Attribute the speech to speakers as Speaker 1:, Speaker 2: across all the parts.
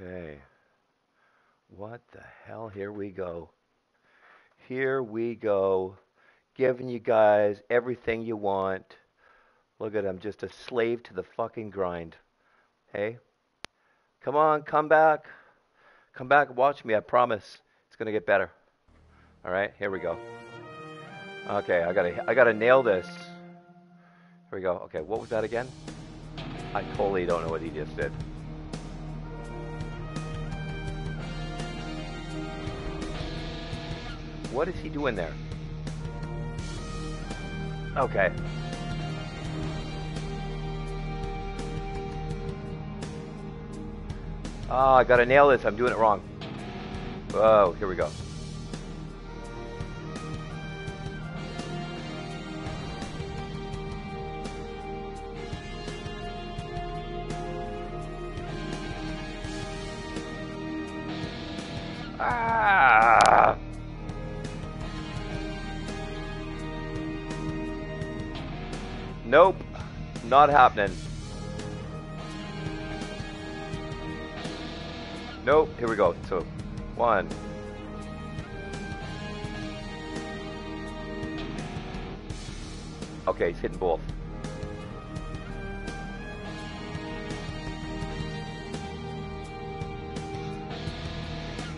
Speaker 1: Okay. What the hell? Here we go. Here we go. Giving you guys everything you want. Look at him, just a slave to the fucking grind. Hey? Come on, come back. Come back watch me. I promise it's to get better. All right, here we go. Okay, I got to I got to nail this. Here we go. Okay, what was that again? I totally don't know what he just did. What is he doing there? Okay. Ah, oh, I gotta nail this. I'm doing it wrong. Oh, here we go. Not happening. Nope, here we go. So, one. Okay, he's hitting both.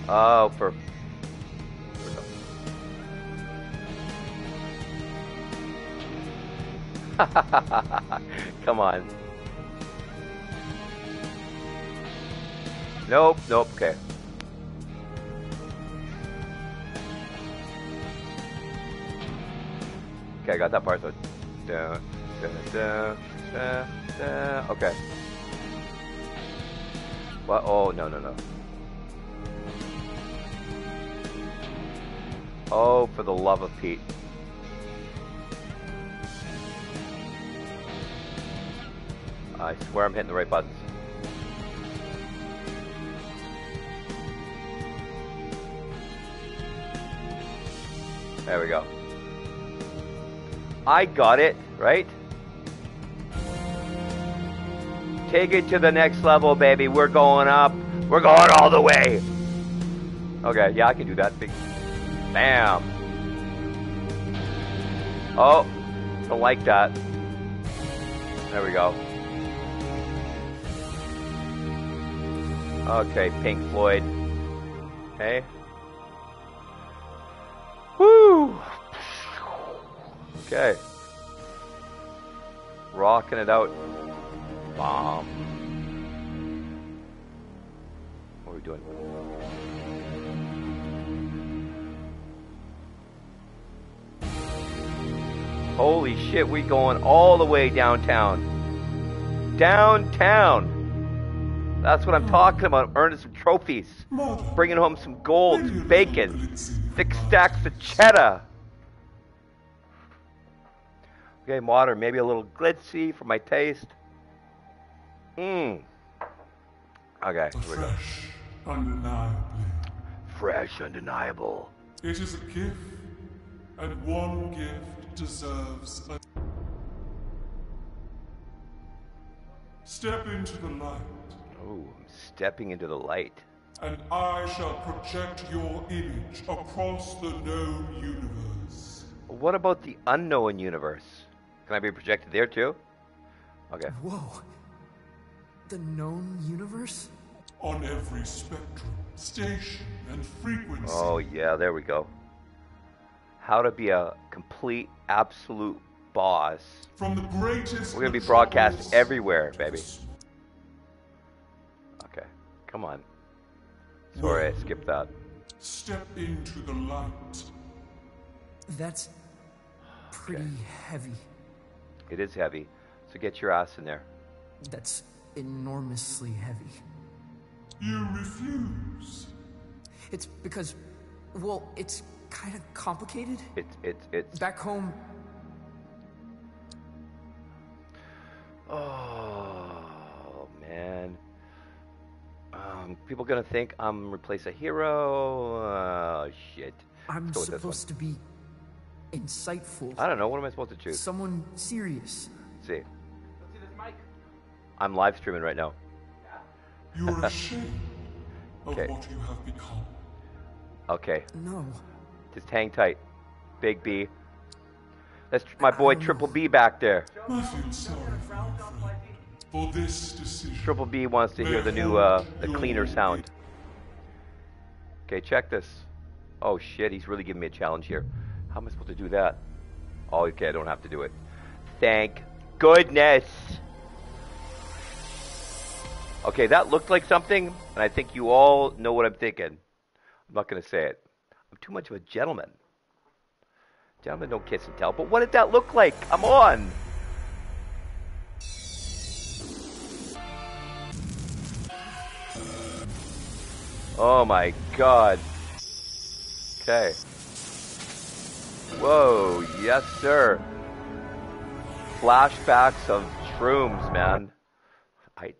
Speaker 1: Oh, for Come on. Nope, nope, okay. Okay, I got that part, so. Da, da, da, da. Okay. What? Oh, no, no, no. Oh, for the love of Pete. I swear I'm hitting the right buttons. There we go. I got it, right? Take it to the next level, baby. We're going up. We're going all the way. Okay, yeah, I can do that. Big. Bam. Oh, don't like that. There we go. Okay, Pink Floyd. Hey. Woo! Okay. Rocking it out. Bomb. What are we doing? Holy shit, we going all the way downtown. Downtown. That's what I'm talking about. Earning some trophies. Bringing home some gold, some bacon, thick stacks of cheddar. Okay, modern, maybe a little glitzy for my taste. Mmm. Okay, here we go.
Speaker 2: Fresh, undeniably.
Speaker 1: Fresh, undeniable.
Speaker 2: It is a gift, and one gift deserves a. Step into the light,
Speaker 1: Oh, I'm stepping into the light.
Speaker 2: and I shall project your image across the known universe.
Speaker 1: What about the unknown universe? Can I be projected there too? Okay.
Speaker 3: Whoa. The known universe?
Speaker 2: On every spectrum, station, and frequency.
Speaker 1: Oh yeah, there we go. How to be a complete, absolute boss.
Speaker 2: From the greatest.
Speaker 1: We're gonna be broadcast everywhere, baby. Okay, come on. Sorry, I skipped that.
Speaker 2: Step into the light.
Speaker 3: That's pretty heavy.
Speaker 1: It is heavy, so get your ass in there.
Speaker 3: That's enormously heavy.
Speaker 2: You refuse.
Speaker 3: It's because, well, it's kind of complicated.
Speaker 1: It's it's it's.
Speaker 3: Back home,
Speaker 1: Oh man. Um, people gonna think I'm replace a hero. Oh shit.
Speaker 3: I'm
Speaker 1: Let's go with this one.
Speaker 3: supposed to be insightful.
Speaker 1: I don't know. What am I supposed to choose?
Speaker 3: Someone serious.
Speaker 1: Let's see. I'm live streaming right now.
Speaker 2: You're ashamed.
Speaker 4: of
Speaker 1: Okay.
Speaker 4: what you have become.
Speaker 1: Okay,
Speaker 3: No.
Speaker 1: just hang tight. Big B. That's tr- my boy Triple B back there.
Speaker 4: I sorry
Speaker 1: Triple B wants to hear the new, uh, the cleaner sound. Okay, check this. Oh shit, he's really giving me a challenge here. How am I supposed to do that? Oh, okay, I don't have to do it. Thank goodness. Okay, that looked like something, and I think you all know what I'm thinking. I'm not going to say it. I'm too much of a gentleman. Gentlemen don't kiss and tell, but what did that look like? Come on. Oh my god. Okay. Whoa, yes sir. Flashbacks of shrooms, man. I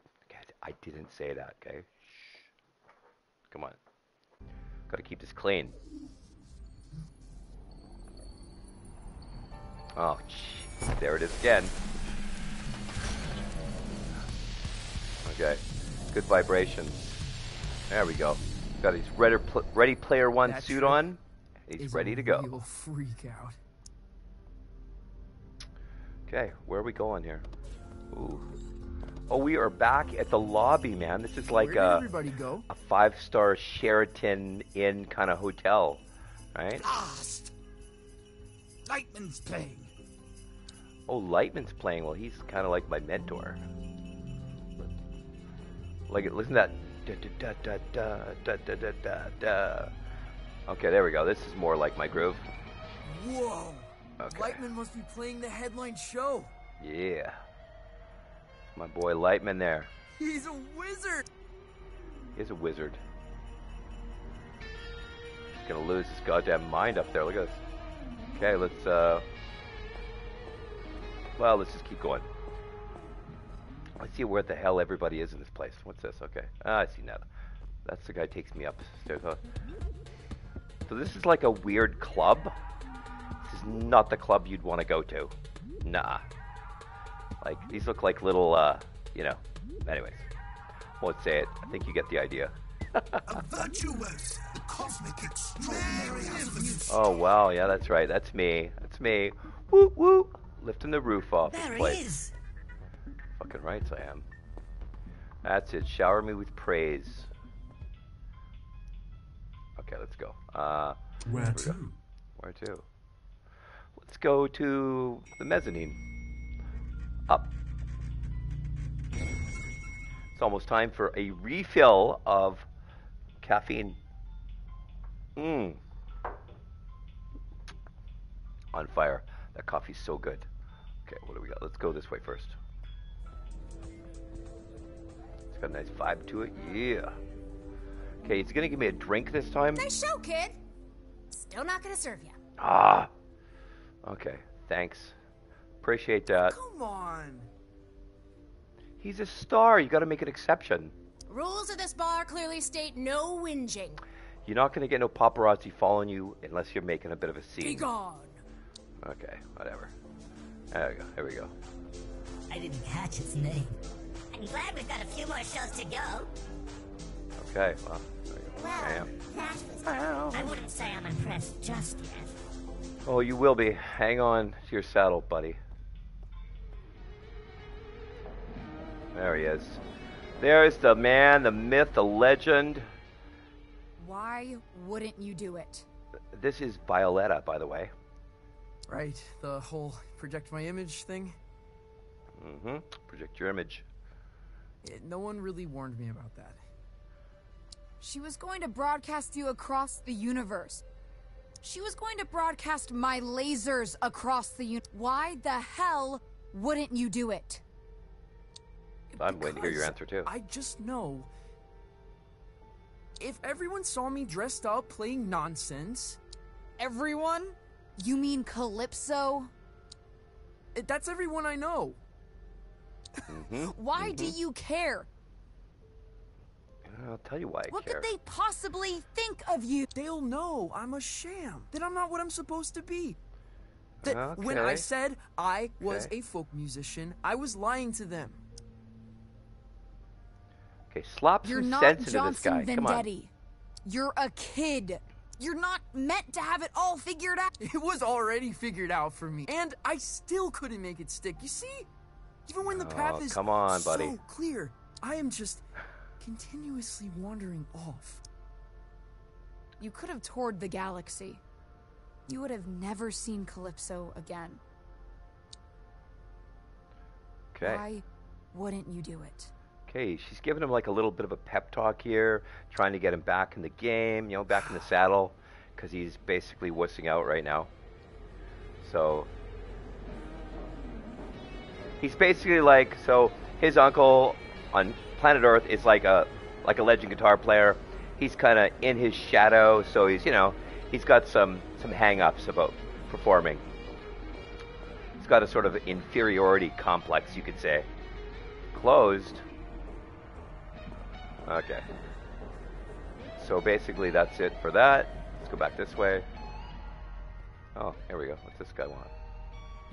Speaker 1: I didn't say that, okay? Shh. Come on. Gotta keep this clean. Oh. There it is again. Okay. Good vibrations. There we go. Got his Ready, pl- ready Player One
Speaker 3: That
Speaker 1: suit on. He's ready to go.
Speaker 3: Real freak out.
Speaker 1: Okay, where are we going here? Ooh. Oh, we are back at the lobby, man. This is like a,
Speaker 3: go?
Speaker 1: a five star Sheraton Inn kind of hotel, right?
Speaker 5: Blast! Lightman's playing.
Speaker 1: Oh, Lightman's playing. Well, he's kind of like my mentor. Like, listen to that. Okay, there we go. This is more like my groove.
Speaker 3: Whoa!
Speaker 1: Okay.
Speaker 3: Lightman must be playing the headline show.
Speaker 1: Yeah. My boy Lightman there.
Speaker 3: He's a wizard!
Speaker 1: He's a wizard. He's gonna lose his goddamn mind up there. Look at this. Okay, let's, uh... Well, let's just keep going. Let's see where the hell everybody is in this place. What's this? Okay. Ah, I see now. That's the guy who takes me upstairs. Oh. So this is like a weird club. This is not the club you'd want to go to. Nah. Like these look like little uh, you know. Anyways. Won't say it. I think you get the idea.
Speaker 5: A virtuoso, cosmic extraordinary as of its
Speaker 1: Oh wow, yeah, that's right. That's me. That's me. Woo woo. Lifting the roof off
Speaker 5: There
Speaker 1: the
Speaker 5: he
Speaker 1: place.
Speaker 5: is.
Speaker 1: Fucking rights I am. That's it. Shower me with praise. Okay, let's go. Uh,
Speaker 4: Where
Speaker 1: go.
Speaker 4: to?
Speaker 1: where to? Let's go to the mezzanine. Up. It's almost time for a refill of caffeine. Mmm. On fire. That coffee's so good. Okay, what do we got? Let's go this way first. It's got a nice vibe to it. Yeah. Okay, he's gonna give me a drink this time.
Speaker 6: Nice show, kid. Still not gonna serve you.
Speaker 1: Ah. Okay, thanks. Appreciate that.
Speaker 3: Come on.
Speaker 1: He's a star. You got to make an exception.
Speaker 6: Rules of this bar clearly state no whinging.
Speaker 1: You're not going to get no paparazzi following you unless you're making a bit of a
Speaker 6: Be
Speaker 1: scene.
Speaker 6: gone.
Speaker 1: Okay, whatever. There we go. Here we go.
Speaker 7: I didn't catch his name. I'm glad we've got a few more shows to go.
Speaker 1: Okay, well, there you go.
Speaker 7: Well,
Speaker 1: Bam.
Speaker 7: that was. I wouldn't say I'm impressed just yet.
Speaker 1: Oh, you will be. Hang on to your saddle, buddy. There he is. There's the man, the myth, the legend.
Speaker 6: Why wouldn't you do it?
Speaker 1: This is Violetta, by the way.
Speaker 3: Right, the whole project my image thing.
Speaker 1: Mm-hmm. Project your image.
Speaker 3: No one really warned me about that.
Speaker 8: She was going to broadcast you across the universe. She was going to broadcast my lasers across the universe. Why the hell wouldn't you do it?
Speaker 1: I'm waiting to hear your answer, too.
Speaker 3: I just know. If everyone saw me dressed up playing nonsense, everyone,
Speaker 8: You mean Calypso?
Speaker 3: that's everyone I know.
Speaker 1: Mm-hmm.
Speaker 8: Why do you care?
Speaker 1: I'll tell you why I
Speaker 8: What
Speaker 1: care.
Speaker 8: could they possibly think of you?
Speaker 3: They'll know I'm a sham. That I'm not what I'm supposed to be. That when I said I was
Speaker 1: Okay.
Speaker 3: a folk musician, I was lying to them.
Speaker 1: Okay, slop
Speaker 6: You're
Speaker 1: some
Speaker 6: not
Speaker 1: sense into
Speaker 6: Johnson
Speaker 1: this guy. Come on.
Speaker 6: Vendetti. You're a kid. You're not meant to have it all figured out.
Speaker 3: It was already figured out for me, and I still couldn't make it stick. You see? Even when the oh, path
Speaker 1: Oh,
Speaker 3: is
Speaker 1: come on,
Speaker 3: so
Speaker 1: buddy.
Speaker 3: clear, I am just continuously wandering off.
Speaker 6: You could have toured the galaxy. You would have never seen Calypso again.
Speaker 1: Okay.
Speaker 6: Why wouldn't you do it?
Speaker 1: Okay, she's giving him like a little bit of a pep talk here, trying to get him back in the game, you know, back in the saddle, because he's basically wussing out right now. So he's basically like so his uncle on planet Earth is like a like a legend guitar player. He's kind of in his shadow, so he's you know he's got some some hang-ups about performing. He's got a sort of inferiority complex, you could say. Closed. Okay. So basically, that's it for that. Let's go back this way. Oh, here we go. What's this guy want?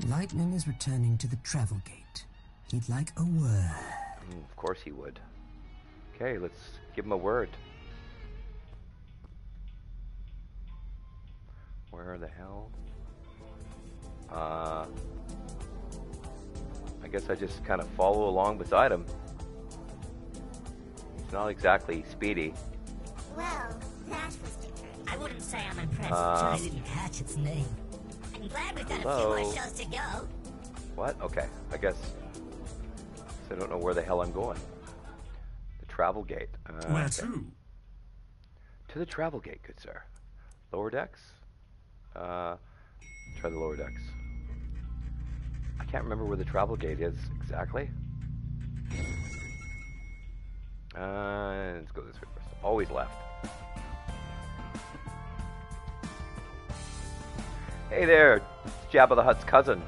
Speaker 9: Lightman is returning to the travel gate. He'd like a word.
Speaker 1: Mm, of course he would. Okay, let's give him a word. Where the hell? Uh, I guess I just kind of follow along beside him. He's not exactly speedy.
Speaker 7: Well, that was different. I wouldn't say I'm impressed.
Speaker 1: Um,
Speaker 7: I didn't catch its name. I'm glad we've got a few
Speaker 1: hello?
Speaker 7: more shows to go.
Speaker 1: What? Okay, I guess. I don't know where the hell I'm going. The travel gate. Uh,
Speaker 4: Where
Speaker 1: okay.
Speaker 4: to?
Speaker 1: To the travel gate, good sir. Lower decks? Uh, try the lower decks. I can't remember where the travel gate is exactly. Uh, let's go this way first. Always left. Hey there, it's Jabba the Hutt's cousin.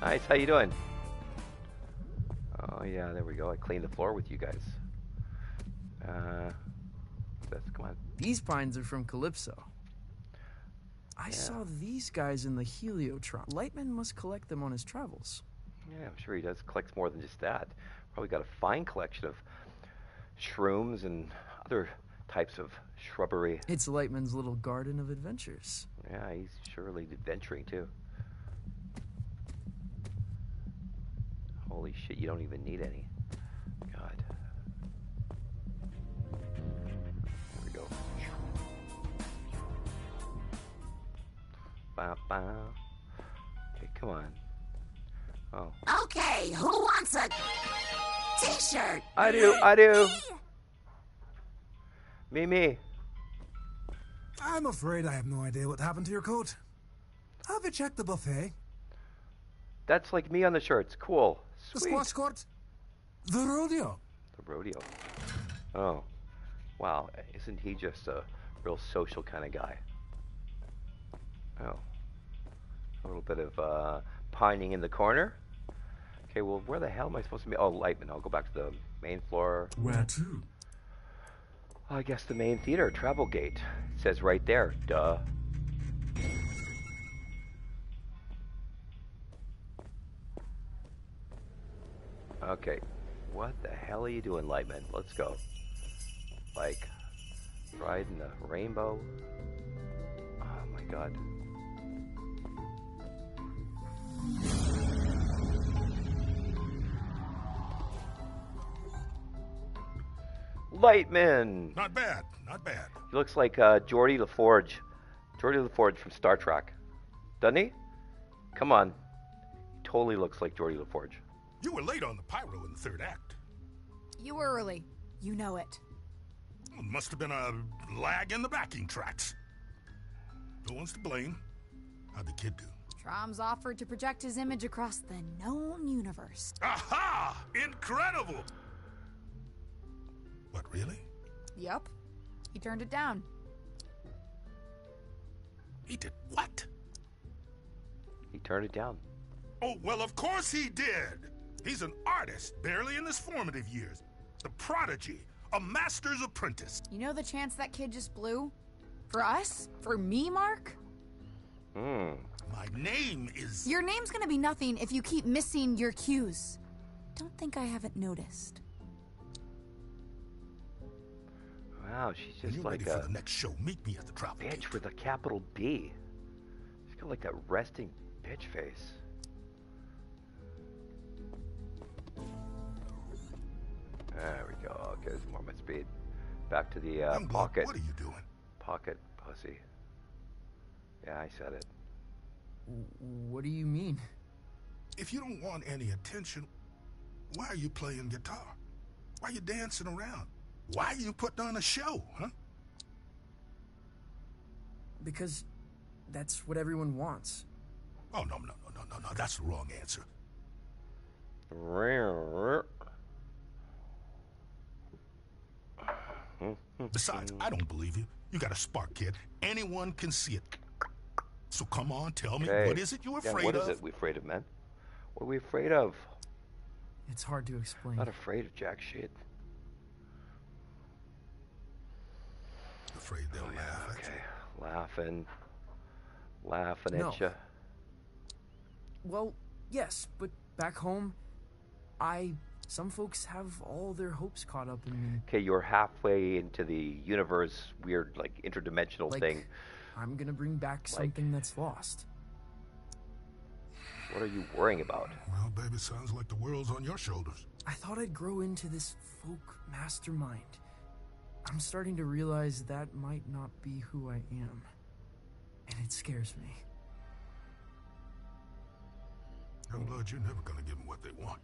Speaker 1: Nice, how you doing? Oh yeah, there we go. I cleaned the floor with you guys. Uh, that's come on.
Speaker 3: These pines are from Calypso. I saw these guys in the Heliotron. Lightman must collect them on his travels.
Speaker 1: Yeah, I'm sure he does collects more than just that. Probably got a fine collection of shrooms and other types of shrubbery.
Speaker 3: It's Lightman's little garden of adventures.
Speaker 1: Yeah, he's surely adventuring too. Holy shit, you don't even need any. God. There we go. Bow, bow. Okay, come on. Oh.
Speaker 9: Okay, who wants a t-shirt?
Speaker 1: I do, I do. Me, me.
Speaker 5: I'm afraid I have no idea what happened to your coat. Have you checked the buffet?
Speaker 1: That's like me on the shirts. Cool. Sweet.
Speaker 5: The squash court? The rodeo?
Speaker 1: The rodeo. Oh. Wow. Isn't he just a real social kind of guy? Oh. A little bit of uh, pining in the corner. Okay, well, where the hell am I supposed to be? Oh, Lightman. I'll go back to the main floor.
Speaker 4: Where to?
Speaker 1: I guess the main theater, Travel Gate. It says right there. Duh. Okay. What the hell are you doing, Lightman? Let's go. Like, riding the rainbow? Oh my god. Lightman!
Speaker 4: Not bad, not bad.
Speaker 1: He looks like uh, Geordi LaForge. Geordi LaForge from Star Trek. Doesn't he? Come on. He totally looks like Geordi LaForge.
Speaker 4: You were late on the pyro in the third act.
Speaker 6: You were early. You know it.
Speaker 4: Must have been a lag in the backing tracks. No one's to blame. How'd the kid do?
Speaker 6: Trom's offered to project his image across the known universe.
Speaker 4: Aha! Incredible! What, really?
Speaker 6: Yup. He turned it down.
Speaker 4: He did what?
Speaker 1: He turned it down.
Speaker 4: Oh, well, of course he did. He's an artist, barely in his formative years. The prodigy, a master's apprentice.
Speaker 6: You know the chance that kid just blew? For us? For me, Mark?
Speaker 1: Hmm.
Speaker 4: My name is.
Speaker 6: Your name's gonna be nothing if you keep missing your cues. Don't think I haven't noticed.
Speaker 1: Wow, she's
Speaker 4: When
Speaker 1: just
Speaker 4: you're
Speaker 1: like
Speaker 4: ready for the next show, meet me at the drop.
Speaker 1: bitch with a capital B. She's got like that resting bitch face. There we go. Okay, there's more my speed. Back to the uh,
Speaker 4: Youngblood,
Speaker 1: pocket.
Speaker 4: what are you doing?
Speaker 1: Pocket pussy. Yeah, I said it.
Speaker 3: What do you mean?
Speaker 4: If you don't want any attention, why are you playing guitar? Why are you dancing around? Why are you putting on a show, huh?
Speaker 3: Because that's what everyone wants.
Speaker 4: Oh, no, no, no, no, no, no. That's the wrong answer. Besides, I don't believe you. You got a spark, kid. Anyone can see it. So come on, tell me,
Speaker 1: Okay.
Speaker 4: what is it you're
Speaker 1: Yeah,
Speaker 4: afraid
Speaker 1: what
Speaker 4: of?
Speaker 1: is it we afraid of, man? What are we afraid of?
Speaker 3: It's hard to explain.
Speaker 1: Not afraid of jack shit.
Speaker 4: Afraid they'll oh, laugh at
Speaker 1: Okay, laughing, laughing
Speaker 3: No.
Speaker 1: at you.
Speaker 3: Well, yes, but back home, I. Some folks have all their hopes caught up in me.
Speaker 1: Okay, you're halfway into the universe, weird, like interdimensional
Speaker 3: Like,
Speaker 1: thing.
Speaker 3: I'm gonna bring back something that's lost.
Speaker 1: What are you worrying about?
Speaker 4: Well, baby, sounds like the world's on your shoulders.
Speaker 3: I thought I'd grow into this folk mastermind. I'm starting to realize that might not be who I am. And it scares me.
Speaker 4: Youngblood, you're never gonna give them what they want.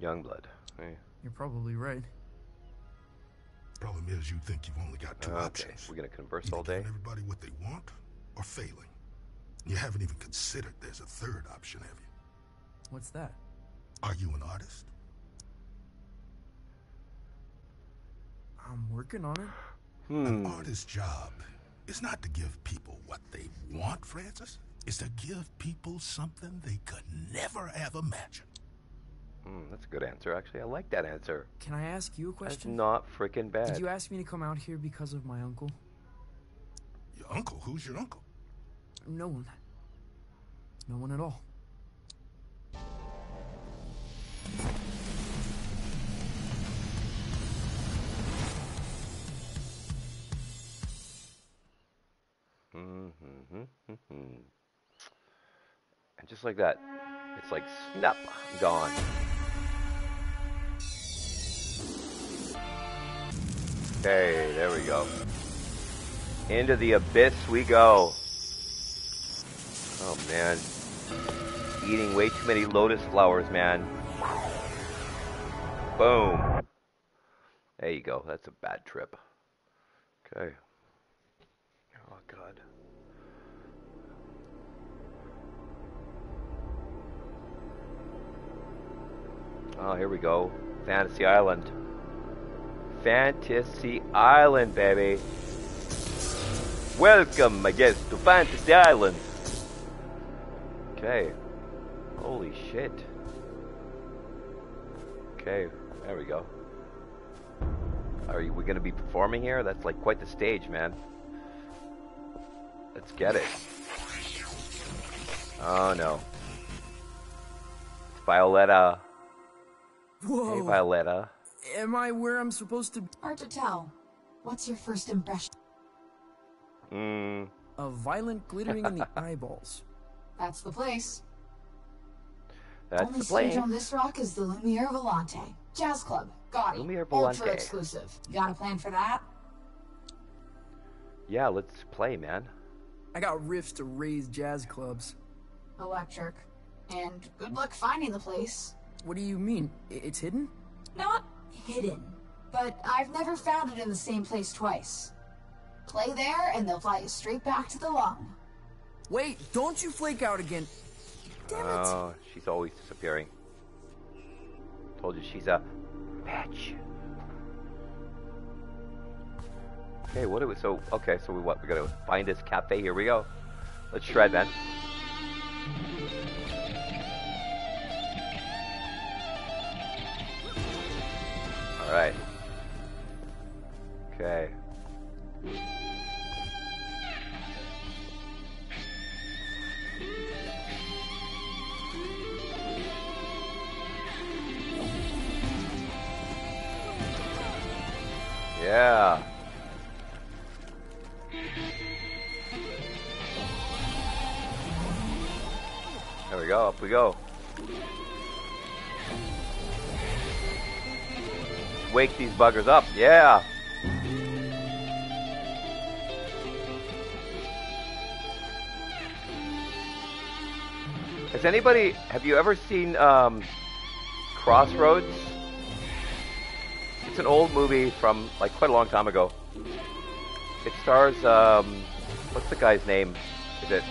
Speaker 1: Youngblood. Hey.
Speaker 3: You're probably right.
Speaker 4: Problem is, you think you've only got two ah,
Speaker 1: Okay,
Speaker 4: options.
Speaker 1: we're gonna converse
Speaker 4: Either
Speaker 1: all day.
Speaker 4: giving everybody what they want, or failing. You haven't even considered there's a third option, have you?
Speaker 3: What's that?
Speaker 4: Are you an artist?
Speaker 3: I'm working on it.
Speaker 4: An
Speaker 1: Hmm.
Speaker 4: artist's job is not to give people what they want, Francis. It's to give people something they could never have imagined.
Speaker 1: Hmm, that's a good answer, actually. I like that answer.
Speaker 3: Can I ask you a question?
Speaker 1: That's
Speaker 3: question?
Speaker 1: not freaking bad.
Speaker 3: Did you ask me to come out here because of my uncle?
Speaker 4: Your uncle? Who's your uncle?
Speaker 3: No one. No one at all.
Speaker 1: Mm-hmm. Mm-hmm. And just like that, it's like snap, gone. Okay, there we go. Into the abyss we go. Oh man. Eating way too many lotus flowers, man. Boom. There you go. That's a bad trip. Okay. Oh god. Oh, here we go. Fantasy Island. Fantasy Island, baby. Welcome, I guess, to Fantasy Island. Okay. Holy shit. Okay, there we go. Are we going to be performing here? That's like quite the stage, man. Let's get it. Oh no. It's Violetta.
Speaker 3: Uh, Whoa!
Speaker 1: Hey, Violetta.
Speaker 3: Am I where I'm supposed to? Be?
Speaker 6: Hard to tell. What's your first impression?
Speaker 1: Hmm.
Speaker 3: A violent glittering in the eyeballs.
Speaker 6: That's the place.
Speaker 1: That's
Speaker 6: Only
Speaker 1: the
Speaker 6: stage on this rock is the Lumiere Volante. Jazz Club. Got it.
Speaker 1: Lumiere
Speaker 6: Ultra
Speaker 1: Volante.
Speaker 6: exclusive. You got a plan for that?
Speaker 1: Yeah, let's play, man.
Speaker 3: I got riffs to raise jazz clubs.
Speaker 6: Electric. And good luck finding the place.
Speaker 3: What do you mean? It's hidden?
Speaker 6: Not hidden, but I've never found it in the same place twice. Play there, and they'll fly you straight back to the lung.
Speaker 3: Wait! Don't you flake out again! Damn it!
Speaker 1: Oh, she's always disappearing. Told you she's a bitch. Okay, what do we? So, okay, so we what? We gotta find this cafe. Here we go. Let's shred, man. All right. Okay. Yeah. There we go, up we go. Wake these buggers up, yeah! Has anybody, have you ever seen um, Crossroads? It's an old movie from like quite a long time ago. It stars, um, what's the guy's name? Is it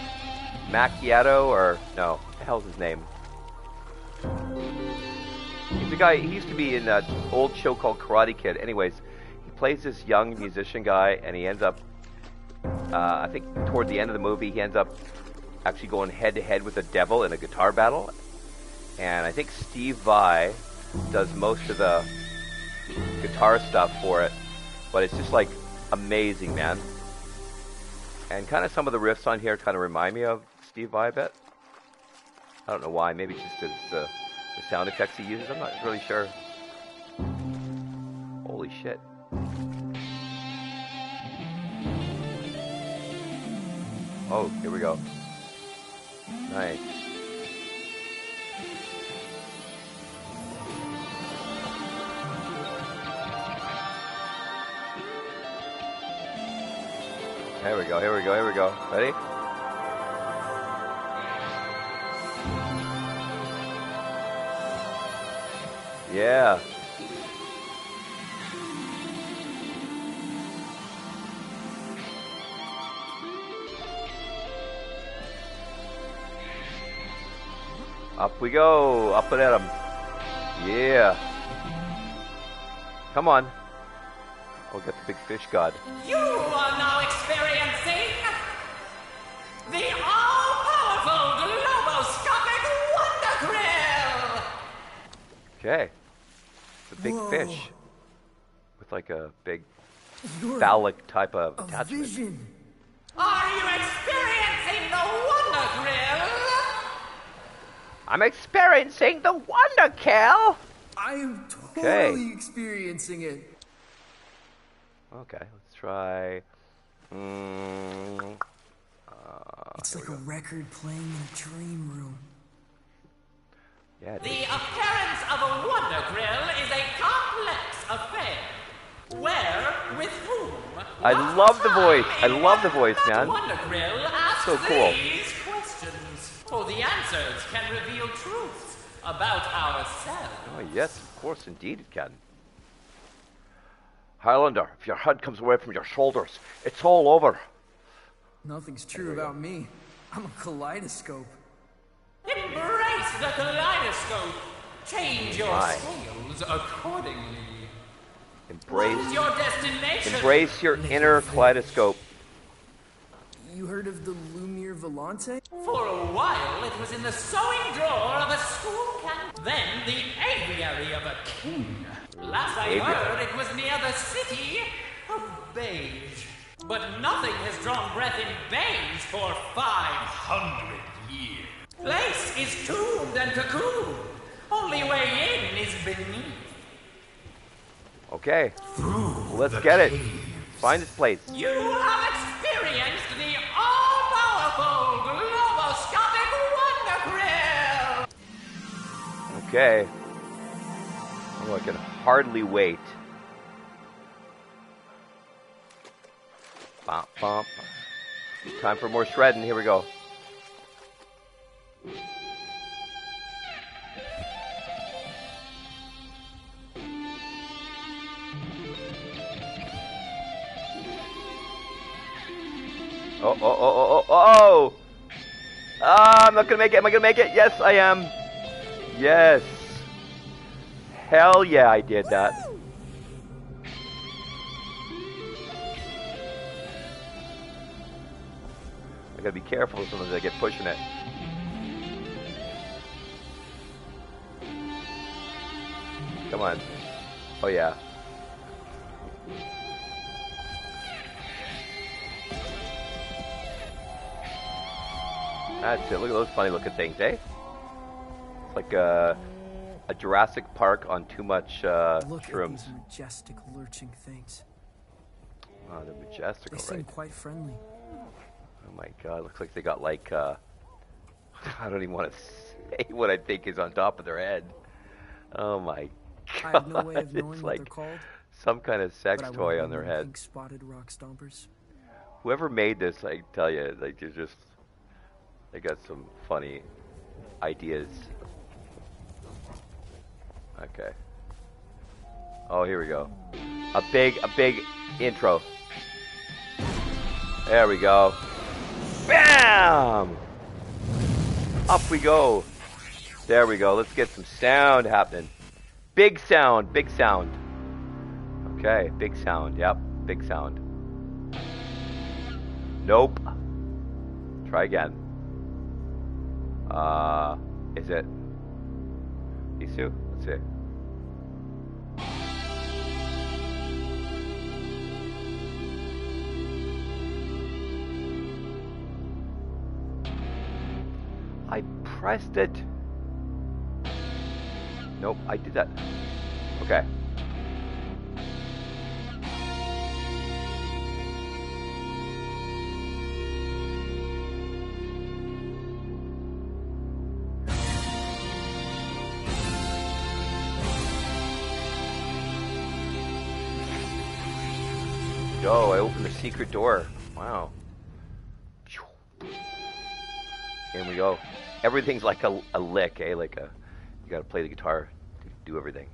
Speaker 1: Macchiato or no? What the hell's his name? Guy. He used to be in that old show called Karate Kid. Anyways, he plays this young musician guy, and he ends up. Uh, I think toward the end of the movie, he ends up actually going head to head with the devil in a guitar battle. And I think Steve Vai does most of the guitar stuff for it. But it's just like amazing, man. And kind of some of the riffs on here kind of remind me of Steve Vai a bit. I don't know why. Maybe it's just it's, uh, the sound effects he uses. I'm not really sure. Holy shit. Oh, here we go. Nice. Here we go, here we go, here we go. Ready? Yeah. Up we go. Up and at him. Yeah. Come on. We'll get the big fish god.
Speaker 10: You are now experiencing the all-powerful globoscopic Wonder Krill!
Speaker 1: Okay. The big fish. With like a big
Speaker 3: You're
Speaker 1: phallic type of
Speaker 3: a
Speaker 1: attachment.
Speaker 3: vision.
Speaker 10: Are you experiencing the Wonder Krill?
Speaker 1: I'm experiencing the wonder kill.
Speaker 3: I am totally
Speaker 1: Okay.
Speaker 3: experiencing it.
Speaker 1: Okay, let's try. Mm, uh,
Speaker 3: It's like a record playing in a dream room.
Speaker 1: Yeah,
Speaker 10: The
Speaker 1: is.
Speaker 10: appearance of a Wonder Krill is a complex affair. Where, with whom?
Speaker 1: I love the voice. I love the voice, man.
Speaker 10: Wonder Krill asks
Speaker 1: So cool.
Speaker 10: these questions. For the answers can reveal truths about ourselves.
Speaker 1: Oh, yes, of course, indeed it can. Highlander, if your head comes away from your shoulders, it's all over.
Speaker 3: Nothing's true about me. I'm a kaleidoscope.
Speaker 10: Embrace the kaleidoscope. Change your
Speaker 1: My.
Speaker 10: scales accordingly.
Speaker 1: Embrace,
Speaker 10: your destination?
Speaker 1: embrace your inner kaleidoscope.
Speaker 3: You heard of the Lumiere Volante?
Speaker 10: For a while, it was in the sewing drawer of a school cat. Then the aviary of a king. Last I
Speaker 1: Aviary.
Speaker 10: heard, it was near the city of Beige. But nothing has drawn breath in Beige for 500 years. Place is tombed and cocooned. Only way in is beneath.
Speaker 1: Okay, let's get it. Find its place.
Speaker 10: You have experienced the all-powerful globoscopic Wonder Krill!
Speaker 1: Okay. Oh, I can hardly wait. Bump, bump. Time for more shredding. Here we go. Oh, oh, oh, oh, oh, oh! Ah, I'm not gonna make it. Am I gonna make it? Yes, I am. Yes. Hell yeah, I did that. I gotta be careful sometimes I get pushing it. Come on. Oh yeah. That's it. Look at those funny looking things, eh? It's like a, a Jurassic Park on too much uh,
Speaker 3: Look at
Speaker 1: shrooms.
Speaker 3: these majestic lurching things.
Speaker 1: Oh, they're majestical,
Speaker 3: They seem
Speaker 1: right?
Speaker 3: quite friendly.
Speaker 1: Oh my god, looks like they got like, uh, I don't even want to say what I think is on top of their head. Oh my
Speaker 3: I have no way of knowing
Speaker 1: it's
Speaker 3: what
Speaker 1: like
Speaker 3: they're called.
Speaker 1: some kind of sex toy on their head.
Speaker 3: Spotted rock stompers.
Speaker 1: Whoever made this, I tell you, like they're just, they got some funny ideas. Okay. Oh, here we go. A big, a big intro. There we go. Bam! Up we go. There we go. Let's get some sound happening. Big sound, big sound. Okay, big sound. Yep, big sound. Nope. Try again. Uh, is it Isu? Let's see. I pressed it. Nope, I did that. Okay. Go, I opened the secret door. Wow. Here we go. Everything's like a, a lick, eh? Like a, you gotta play the guitar to do everything.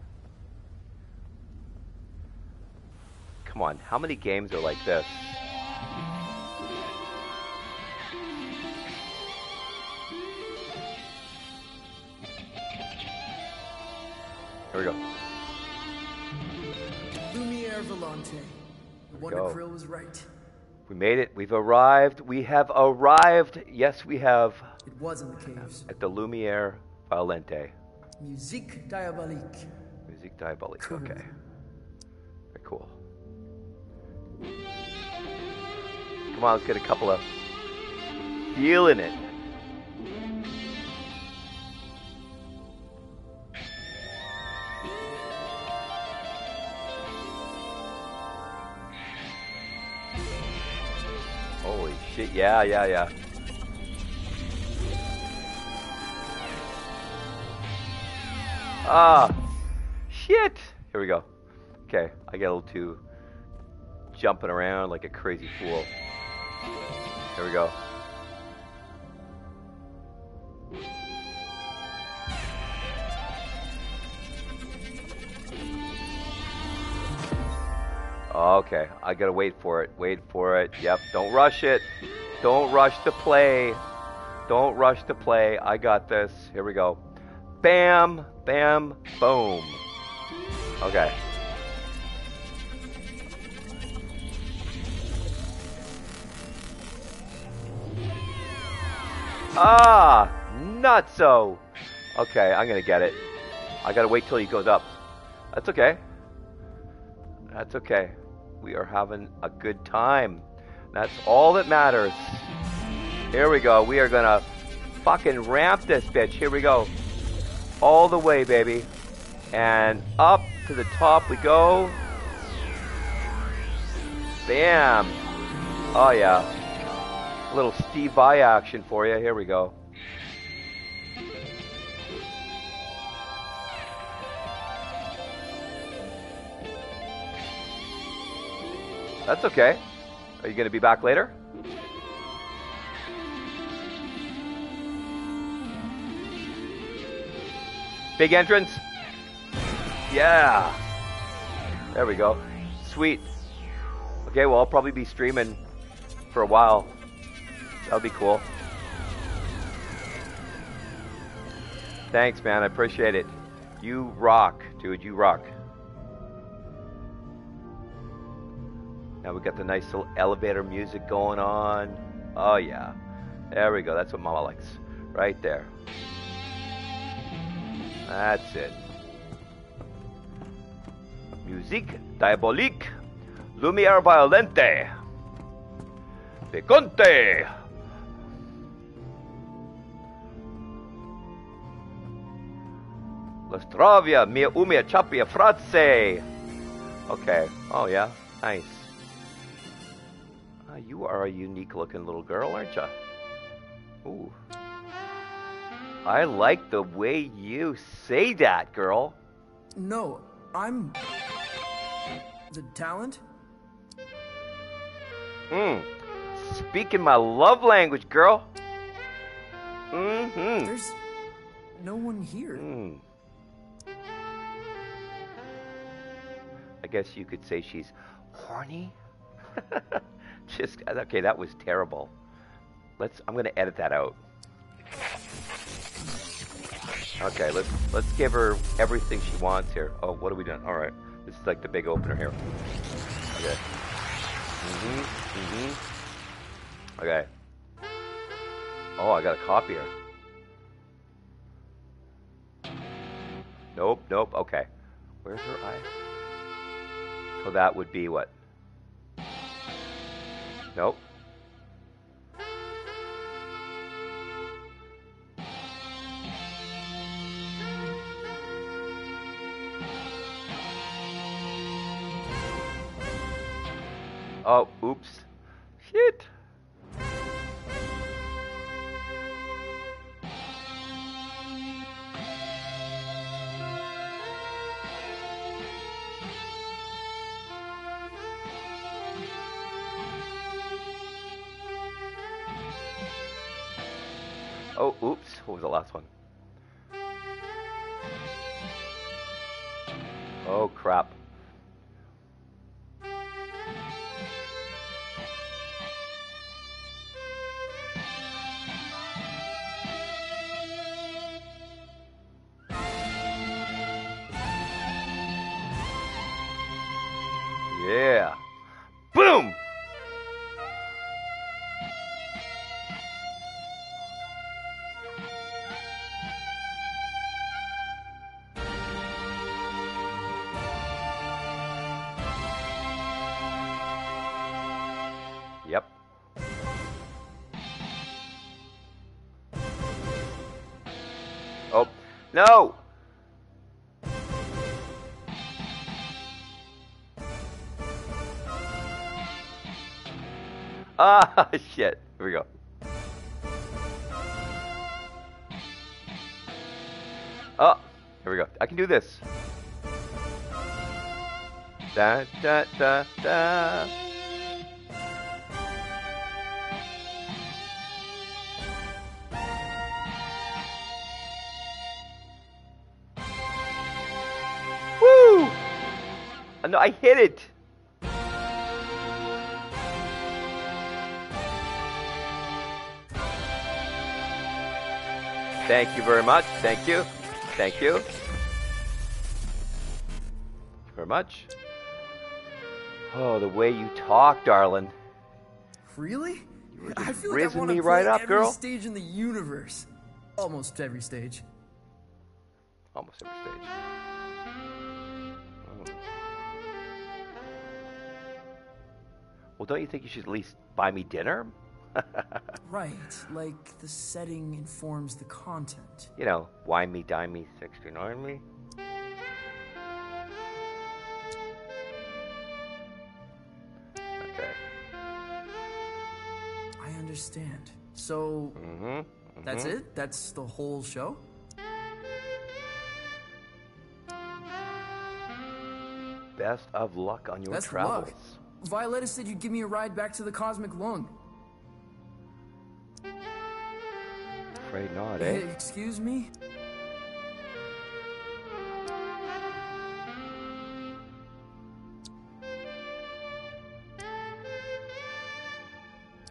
Speaker 1: Come on, how many games are like this? Here we go.
Speaker 3: Lumiere Volante. Wonder
Speaker 1: go.
Speaker 3: Krill was right.
Speaker 1: We made it. We've arrived. We have arrived. Yes, we have.
Speaker 3: It was in the caves.
Speaker 1: At the Lumiere Violente.
Speaker 3: Musique diabolique.
Speaker 1: Music Diabolique. Okay. Very cool. Come on, let's get a couple of feeling it. Holy shit, yeah, yeah, yeah. Ah, shit. Here we go. Okay, I get a little too jumping around like a crazy fool. Here we go. Okay, I gotta wait for it. Wait for it. Yep, don't rush it. Don't rush to play. Don't rush to play. I got this. Here we go. Bam, bam, boom. Okay. Ah, not so. Okay, I'm gonna get it. I gotta wait till he goes up. That's okay. That's okay. We are having a good time. That's all that matters. Here we go. We are gonna fucking ramp this bitch. Here we go. All the way, baby. And up to the top we go. Bam. Oh yeah. A little Steve Vai action for you. Here we go. That's okay. Are you going to be back later? Big entrance? Yeah. There we go. Sweet. Okay, well, I'll probably be streaming for a while. That'll be cool. Thanks, man. I appreciate it. You rock, dude. You rock. Now we got the nice little elevator music going on. Oh yeah. There we go. That's what Mama likes. Right there. That's it. Musique diabolique. Lumiere violente. Piconte. La stravia mia umia chapia frazze. Okay. Oh yeah. Nice. Ah, you are a unique looking little girl, aren't you? Ooh. I like the way you say that, girl.
Speaker 3: No, I'm. the talent?
Speaker 1: Hmm. Speaking my love language, girl. Mm-hmm.
Speaker 3: There's no one here.
Speaker 1: Hmm. I guess you could say she's horny. Just okay, that was terrible. Let's I'm gonna edit that out. Okay, let's let's give her everything she wants here. Oh, what are we doing? All right, this is like the big opener here. Okay. Mhm. Mhm. Okay. Oh, I got a copier. Nope, nope. Okay. Where's her eye? So that would be what? Nope. Oh, oops. Shit. Oh, oops. What was the last one? Oh, crap. No! Ah, shit. Here we go. Oh, here we go. I can do this. Da da da da. No, I hit it. Thank you very much. Thank you. Thank you. Very much. Oh, the way you talk, darling.
Speaker 3: Really?
Speaker 1: just
Speaker 3: I feel like I want to
Speaker 1: me
Speaker 3: play
Speaker 1: right up,
Speaker 3: every
Speaker 1: girl.
Speaker 3: stage in the universe. Almost every stage.
Speaker 1: Almost every stage. Well, don't you think you should at least buy me dinner?
Speaker 3: Right, like the setting informs the content.
Speaker 1: You know, wine me, dine me, 69 me. Okay.
Speaker 3: I understand. So
Speaker 1: Mm-hmm.
Speaker 3: that's it? That's the whole show?
Speaker 1: Best of luck on your travels.
Speaker 3: luck. Violetta said you'd give me a ride back to the Cosmic Lung.
Speaker 1: Afraid not,
Speaker 3: Eh,
Speaker 1: eh?
Speaker 3: Excuse me?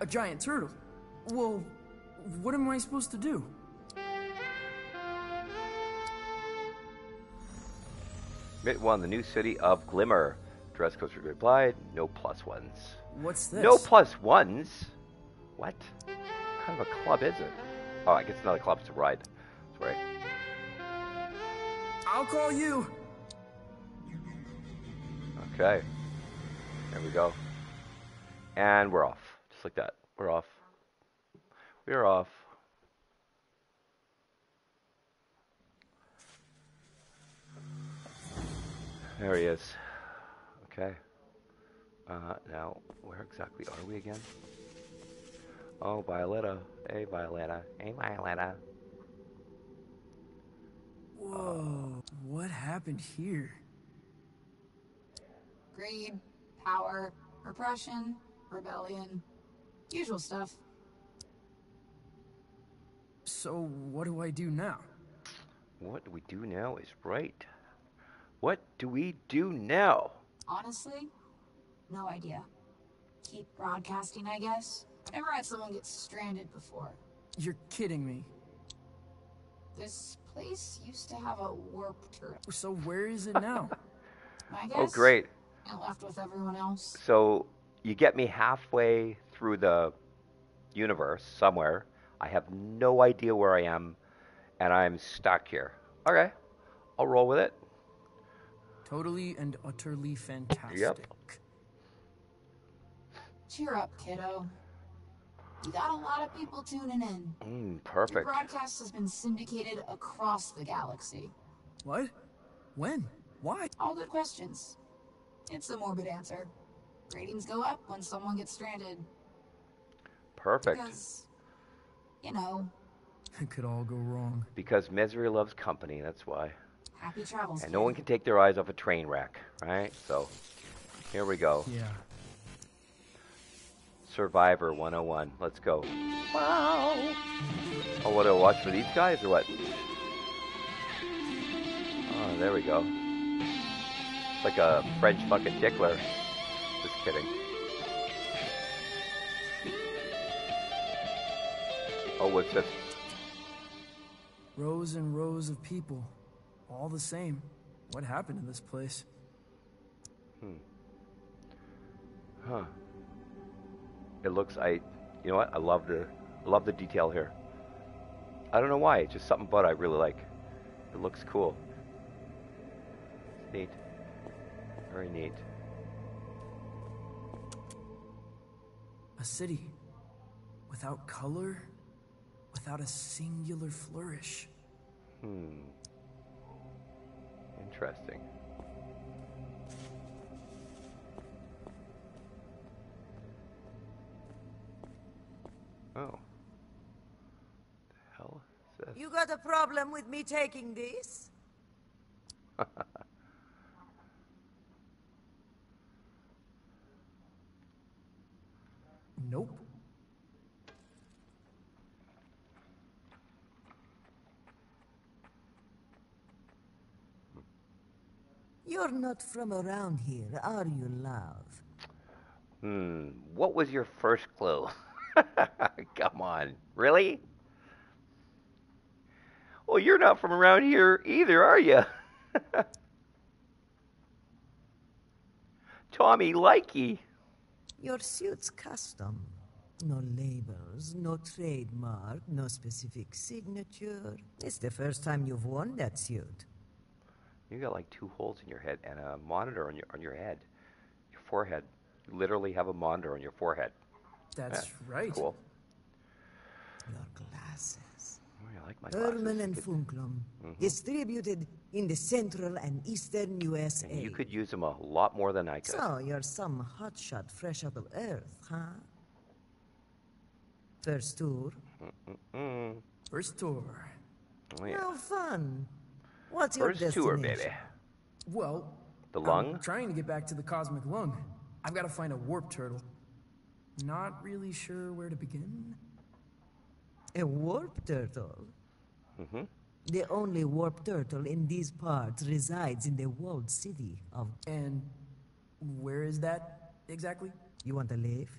Speaker 3: A giant turtle? Well, what am I supposed to do?
Speaker 1: Mitt won the new city of Glimmer. Dress codes replied, no plus ones.
Speaker 3: What's this?
Speaker 1: No plus ones? What? What kind of a club is it? Oh, I guess it's not a club, a ride. That's right.
Speaker 3: I'll call you.
Speaker 1: Okay. There we go. And we're off. Just like that. We're off. We're off. There he is. Okay. Uh, now, where exactly are we again? Oh, Violetta. Hey, Violetta. Hey, Violetta.
Speaker 3: Whoa, what happened here?
Speaker 6: Greed, power, repression, rebellion. Usual stuff.
Speaker 3: So, what do I do now?
Speaker 1: What do we do now is right. What do we do now?
Speaker 6: Honestly, no idea. Keep broadcasting, I guess. Never had someone get stranded before.
Speaker 3: You're kidding me.
Speaker 6: This place used to have a warp turtle.
Speaker 3: So, where is it now?
Speaker 6: I oh, guess.
Speaker 1: Oh, great.
Speaker 6: I left with everyone else.
Speaker 1: So you get me halfway through the universe somewhere. I have no idea where I am, and I'm stuck here. Okay, I'll roll with it.
Speaker 3: Totally and utterly fantastic.
Speaker 1: Yep.
Speaker 6: Cheer up, kiddo. You got a lot of people tuning in.
Speaker 1: Mm,
Speaker 6: Your
Speaker 1: perfect.
Speaker 6: broadcast has been syndicated across the galaxy.
Speaker 3: What? When? Why?
Speaker 6: All good questions. It's a morbid answer. Ratings go up when someone gets stranded.
Speaker 1: Perfect.
Speaker 6: Because, you know,
Speaker 3: It could all go wrong.
Speaker 1: Because misery loves company. That's why.
Speaker 6: Happy travels.
Speaker 1: And no one can take their eyes off a train wreck, right? So here we go.
Speaker 3: Yeah.
Speaker 1: Survivor 101. Let's go. Wow. Oh, what do I watch for these guys or what? Oh, there we go. It's like a French fucking tickler. Just kidding. Oh, what's this?
Speaker 3: Rows and rows of people. All the same. What happened in this place?
Speaker 1: Hmm. Huh. It looks I you know what? I love the I love the detail here. I don't know why, it's just something but I really like. It looks cool. It's neat. Very neat.
Speaker 3: A city. Without color. Without a singular flourish.
Speaker 1: Hmm. Interesting. Oh. The hell is this?
Speaker 11: You got a problem with me taking this?
Speaker 3: Nope.
Speaker 11: You're not from around here, are you, love?
Speaker 1: Hmm. What was your first clue? Come on. Really? Well, you're not from around here either, are you? Tommy Likey.
Speaker 11: Your suit's custom. No labels, no trademark, no specific signature. It's the first time you've worn that suit.
Speaker 1: You got like two holes in your head and a monitor on your on your head, your forehead. You literally have a monitor on your forehead.
Speaker 3: That's
Speaker 1: Yeah,
Speaker 3: right.
Speaker 1: Cool.
Speaker 11: Your glasses.
Speaker 1: Oh, I like my glasses.
Speaker 11: Herman and
Speaker 1: Good-
Speaker 11: Funklum.
Speaker 1: Mhm.
Speaker 11: Distributed in the central and eastern USA.
Speaker 1: And you could use them a lot more than I could.
Speaker 11: So you're some hotshot fresh out of Earth, huh? First tour?
Speaker 1: Mm.
Speaker 3: First tour.
Speaker 1: Oh, yeah.
Speaker 11: No fun. What's your
Speaker 1: First tour,
Speaker 11: destination?
Speaker 1: baby.
Speaker 3: Well,
Speaker 1: The
Speaker 3: I'm
Speaker 1: lung?
Speaker 3: trying to get back to the cosmic lung. I've got to find a warp turtle. Not really sure where to begin.
Speaker 11: A warp turtle?
Speaker 1: Mm-hmm.
Speaker 11: The only warp turtle in these parts resides in the walled city of.
Speaker 3: And where is that exactly?
Speaker 11: You want a lift?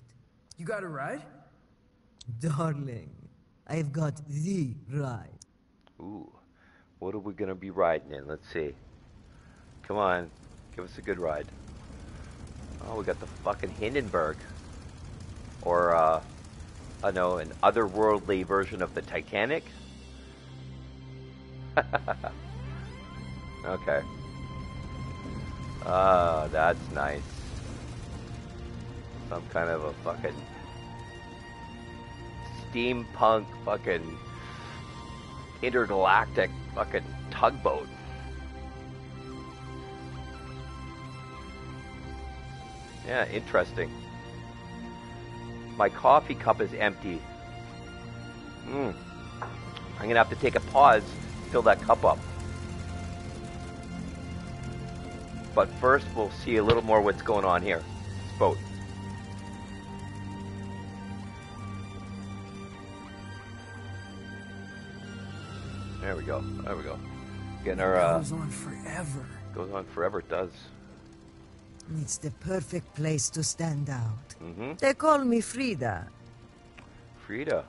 Speaker 3: You got a ride?
Speaker 11: Darling, I've got the ride.
Speaker 1: Ooh. What are we gonna be riding in? Let's see. Come on, give us a good ride. Oh, we got the fucking Hindenburg, or uh, I know an otherworldly version of the Titanic. okay. Ah, that's nice. Some kind of a fucking steampunk fucking intergalactic fucking tugboat. Yeah, interesting. My coffee cup is empty. Hmm. I'm gonna have to take a pause, fill that cup up. But first, we'll see a little more what's going on here. This boat. There we go. There we go. Getting our uh,
Speaker 3: goes on forever.
Speaker 1: goes on forever. It does.
Speaker 11: It's the perfect place to stand out.
Speaker 1: Mm-hmm.
Speaker 11: They call me Frida.
Speaker 1: Frida.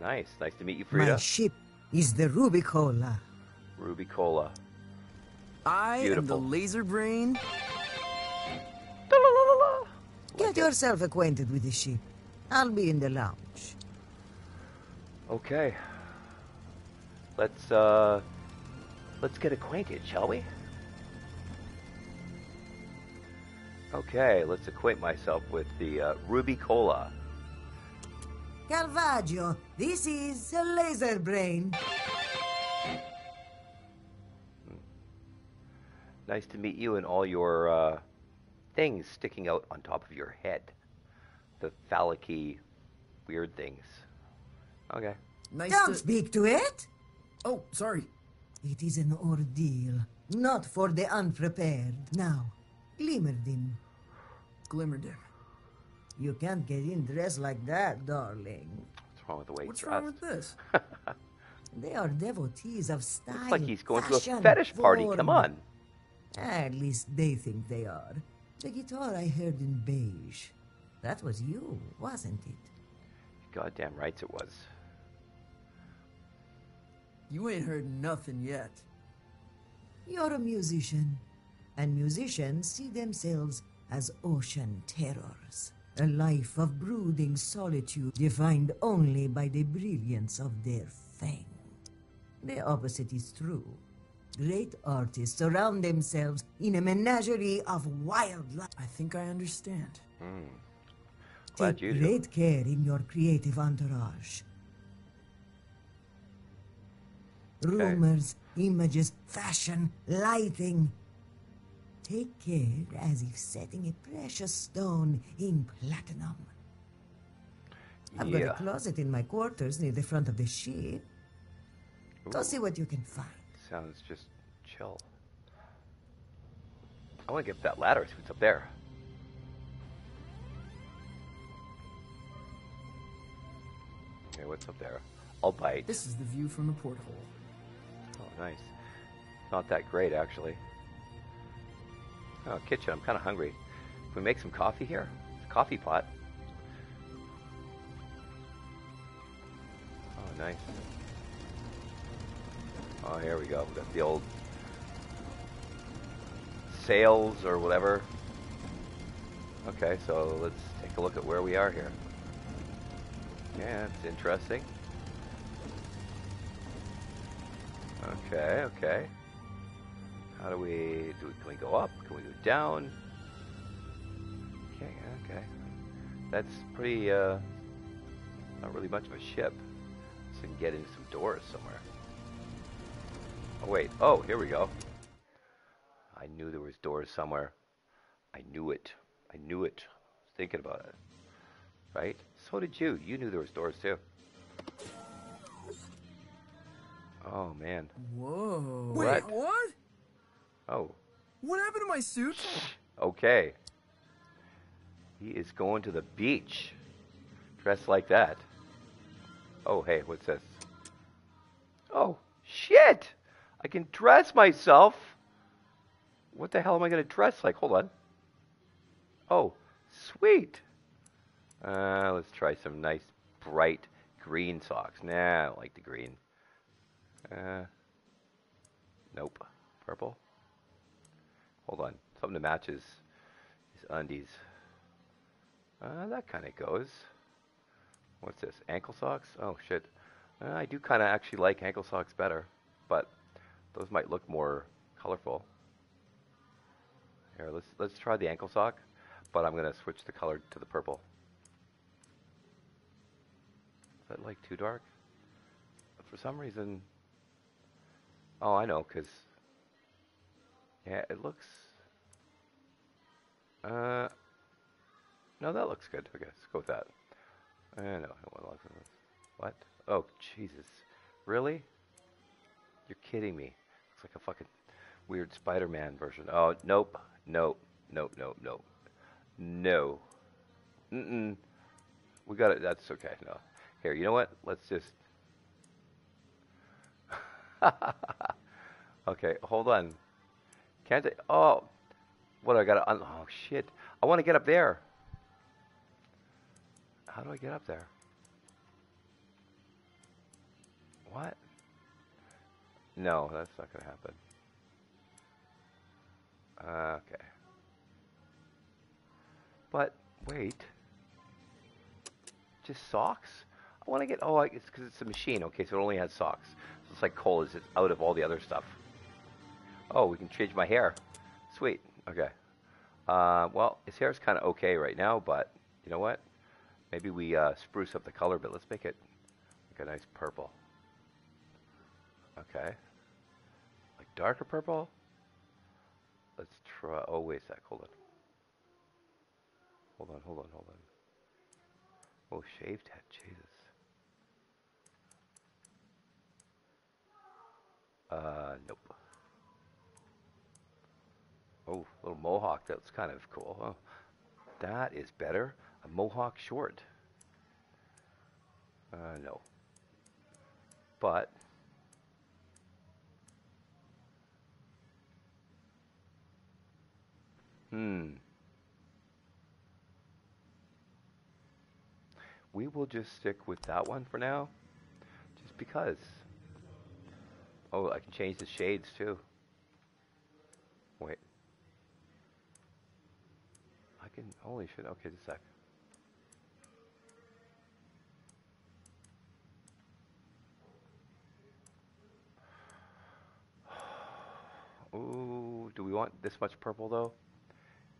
Speaker 1: Nice. Nice to meet you, Frida.
Speaker 11: My ship is the Rubicola.
Speaker 1: Ruby Cola.
Speaker 3: I am the laser brain.
Speaker 11: Get yourself acquainted with the ship. I'll be in the lounge.
Speaker 1: Okay. Let's uh let's get acquainted, shall we? Okay, let's acquaint myself with the uh, Ruby Cola.
Speaker 11: Caravaggio, this is a laser brain.
Speaker 1: Nice to meet you and all your uh, things sticking out on top of your head. The phallic weird things. Okay.
Speaker 3: Nice
Speaker 11: Don't
Speaker 3: to.
Speaker 11: speak to it.
Speaker 3: Oh, sorry.
Speaker 11: It is an ordeal, not for the unprepared. Now, Glimmerdin,
Speaker 3: Glimmerdim.
Speaker 11: you can't get in dressed like that, darling.
Speaker 1: What's wrong with the way
Speaker 3: What's
Speaker 1: he's
Speaker 3: wrong with this?
Speaker 11: They are devotees of style.
Speaker 1: Looks like he's going to a fetish party.
Speaker 11: form.
Speaker 1: Come on.
Speaker 11: At least they think they are. The guitar I heard in beige. That was you, wasn't it?
Speaker 1: Goddamn rights it was.
Speaker 3: You ain't heard nothing yet.
Speaker 11: You're a musician, and musicians see themselves as ocean terrors. A life of brooding solitude defined only by the brilliance of their fame. The opposite is true. Great artists surround themselves in a menagerie of wildlife.
Speaker 3: I think I understand. Hmm.
Speaker 1: Glad
Speaker 11: Take great care in your creative entourage. Rumors, images, fashion, lighting. Take care as if setting a precious stone in platinum. I've got a closet in my quarters near the front of the ship. Go see what you can find.
Speaker 1: Sounds just chill. I want to get up that ladder, see what's up there. Okay, what's up there? I'll bite.
Speaker 3: This is the view from the porthole.
Speaker 1: Nice. Not that great, actually. Oh, kitchen. I'm kind of hungry. Can we make some coffee here? Coffee pot. Oh, nice. Oh, here we go. We've got the old sails or whatever. Okay, so let's take a look at where we are here. Yeah, it's interesting. Okay, okay. How do we do? Can we go up? Can we go down? Okay, okay. That's pretty. uh Not really much of a ship. So we can get into some doors somewhere. Oh wait. Oh, here we go. I knew there was doors somewhere. I knew it. I knew it. I was thinking about it. Right? So did you. You knew there was doors too. Oh man.
Speaker 3: Whoa.
Speaker 1: Wait,
Speaker 3: Wait, what?
Speaker 1: Oh.
Speaker 3: What happened to my suit?
Speaker 1: Okay. He is going to the beach. Dressed like that. Oh, hey, what's this? Oh, shit! I can dress myself! What the hell am I going to dress like? Hold on. Oh, sweet! Uh, let's try some nice, bright green socks. Nah, I don't like the green. Uh, nope. Purple? Hold on. Something that matches his undies. Uh, that kind of goes. What's this? Ankle socks? Oh shit. Uh, I do kind of actually like ankle socks better, but those might look more colorful. Here, let's let's try the ankle sock, but I'm gonna switch the color to the purple. Is that like too dark? For some reason. Oh, I know, cause yeah, it looks. Uh, No, that looks good. I let's go with that. No one likes this. What? Oh, Jesus. Really? You're kidding me. Looks like a fucking weird Spider-Man version. Oh, nope. Nope. Nope, nope, nope. No. Mm-mm. We got it. That's okay. No. Here, you know what? Let's just... okay, hold on. Can't I? Oh, what I gotta? Oh shit! I want to get up there. How do I get up there? What? No, that's not gonna happen. Okay. But wait. Just socks? I want to get. Oh, I- it's because it's a machine. Okay, so it only has socks. It's like coal is out of all the other stuff. Oh, we can change my hair. Sweet. Okay. Uh, well, his hair is kind of okay right now, but you know what? Maybe we uh, spruce up the color, but let's make it like a nice purple. Okay. Like darker purple? Let's try. Oh, wait a sec. Hold on. Hold on, hold on, hold on. Oh, shaved head. Jesus. Uh, nope. Oh, little mohawk. That's kind of cool. Oh, that is better. A mohawk short. Uh, no. But hmm. We will just stick with that one for now, just because. Oh, I can change the shades too. Wait. I can. Holy shit. Okay, just a sec. Ooh, do we want this much purple though?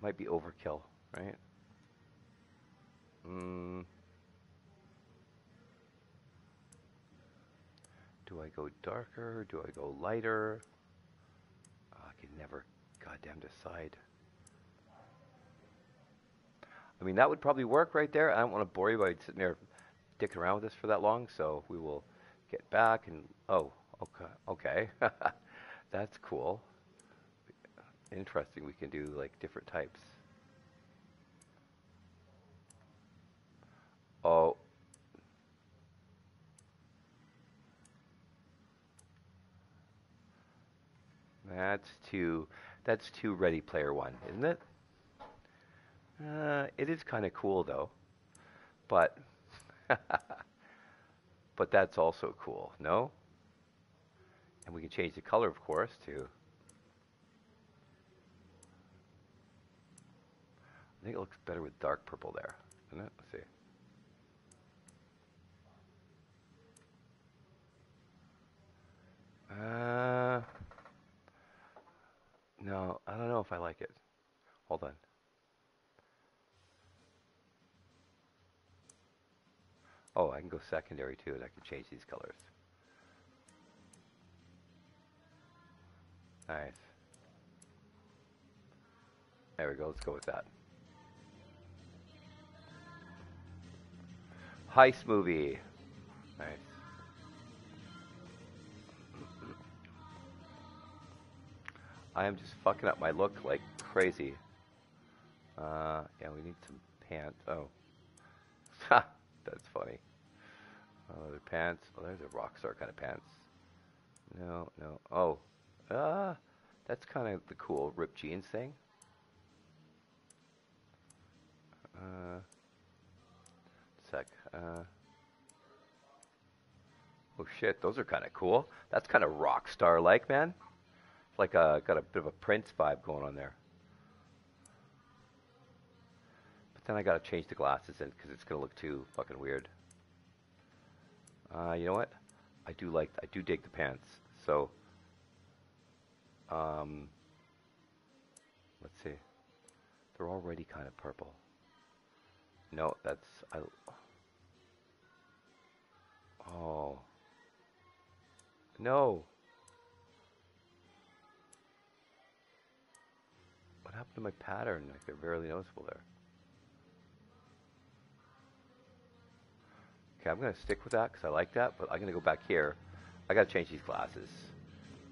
Speaker 1: Might be overkill, right? Mm. Do I go darker? Do I go lighter? Oh, I can never goddamn decide. I mean, that would probably work right there. I don't want to bore you by sitting there dicking around with this for that long, so we will get back and oh, okay, okay, that's cool. Interesting. We can do like different types. Oh. That's too that's too Ready Player One, isn't it? Uh, it is kind of cool though, but but that's also cool, no? And we can change the color, of course, too. I think it looks better with dark purple there, doesn't it? Let's see. Uh, no, I don't know if I like it. Hold on. Oh, I can go secondary too, and I can change these colors. Nice. There we go, let's go with that. Heist movie. Nice. I am just fucking up my look like crazy. Uh, yeah, we need some pants. Oh. Ha! That's funny. Oh, their pants. Oh, there's a rock star kind of pants. No, no. Oh. Ah, that's kind of the cool ripped jeans thing. Uh, sec. Uh, oh shit, those are kind of cool. That's kind of rock star like, man. Like a got a bit of a Prince vibe going on there. But then I gotta change the glasses in because it's gonna look too fucking weird. Uh, you know what? I do like, I do dig the pants. So, um, let's see. They're already kind of purple. No, that's I. Oh. No. What happened to my pattern? Like they're barely noticeable there. Okay, I'm going to stick with that because I like that, but I'm going to go back here. I got to change these glasses.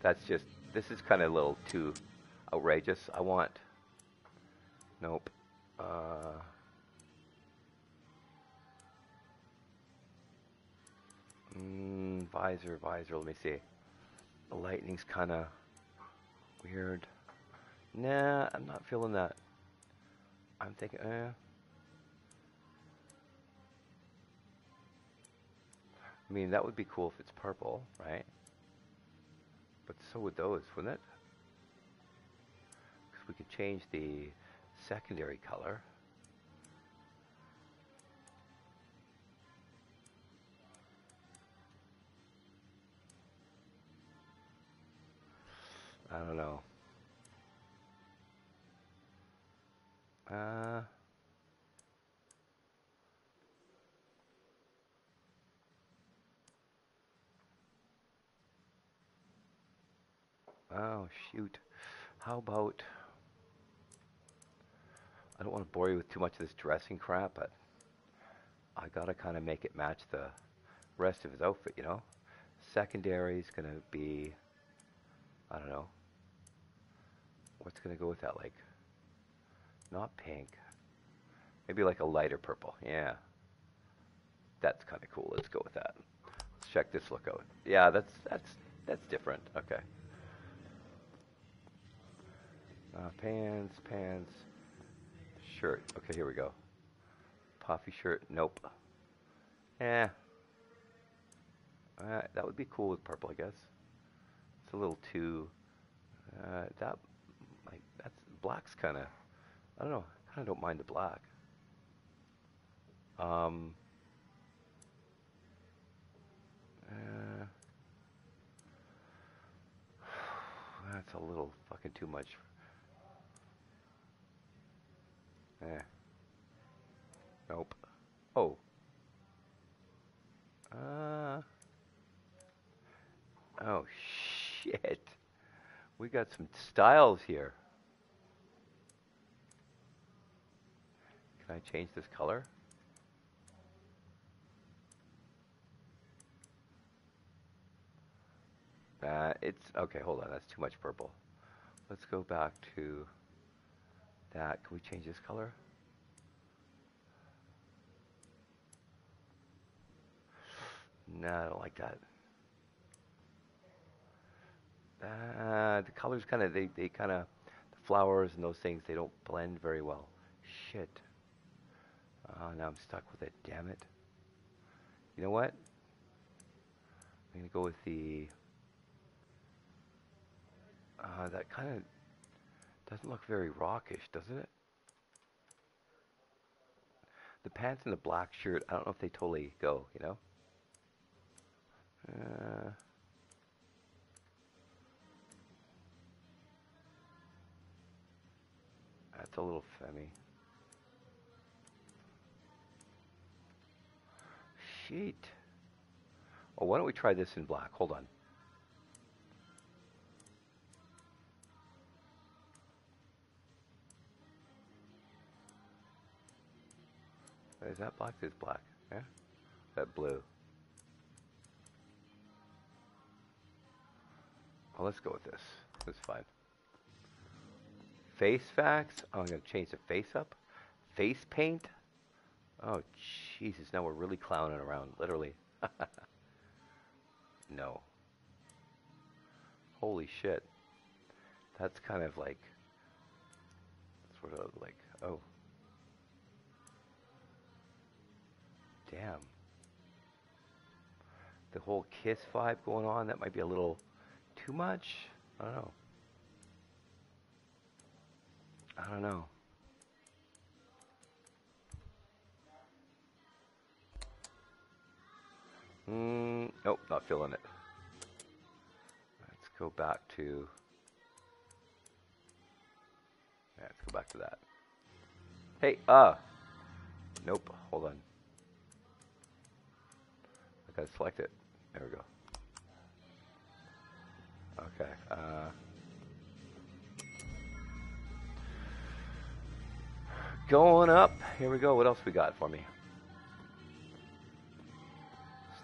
Speaker 1: That's just, this is kind of a little too outrageous. I want, nope. Uh, mm, visor, visor, let me see. The lightning's kind of weird. Nah, I'm not feeling that. I'm thinking, eh. I mean, that would be cool if it's purple, right? But so would those, wouldn't it? Because we could change the secondary color. I don't know. Uh... Oh, shoot. How about... I don't want to bore you with too much of this dressing crap, but I gotta kind of make it match the rest of his outfit, you know? Secondary is gonna be... I don't know. What's gonna go with that, like... Not pink. Maybe like a lighter purple, yeah. That's kind of cool, let's go with that. Let's check this look out. Yeah, that's, that's, that's different, okay. Uh, pants, pants, shirt. Okay, here we go. Puffy shirt. Nope. Eh. Uh, that would be cool with purple, I guess. It's a little too. Uh, that, like, that's black's kind of. I don't know. I kind of don't mind the black. Um. Uh, that's a little fucking too much Eh. Nope. Oh. Uh. Oh, shit. We got some styles here. Can I change this color? It's, okay, hold on, that's too much purple. Let's go back to that. Can we change this color? No, I don't like that. Uh, the colors kind of, they, they kind of, the flowers and those things, they don't blend very well. Shit. Uh, now I'm stuck with it, damn it. You know what? I'm to go with the, uh, that kind of doesn't look very rockish, doesn't it? The pants and the black shirt, I don't know if they totally go, you know? Uh, that's a little femmy. Sheet. Oh, why don't we try this in black? Hold on. Is that black? Is black? Yeah. That blue. Well, let's go with this. Is fine. Face facts. Oh, I'm going to change the face up. Face paint. Oh, Jesus. Now we're really clowning around, literally. no. Holy shit. That's kind of like, sort of like, oh. Damn. The whole kiss vibe going on, that might be a little too much? I don't know. I don't know. Mm, nope, not feeling it. Let's go back to... Yeah, let's go back to that. Hey, uh... Nope, hold on. I gotta select it. There we go. Okay. Uh, going up. Here we go. What else we got for me?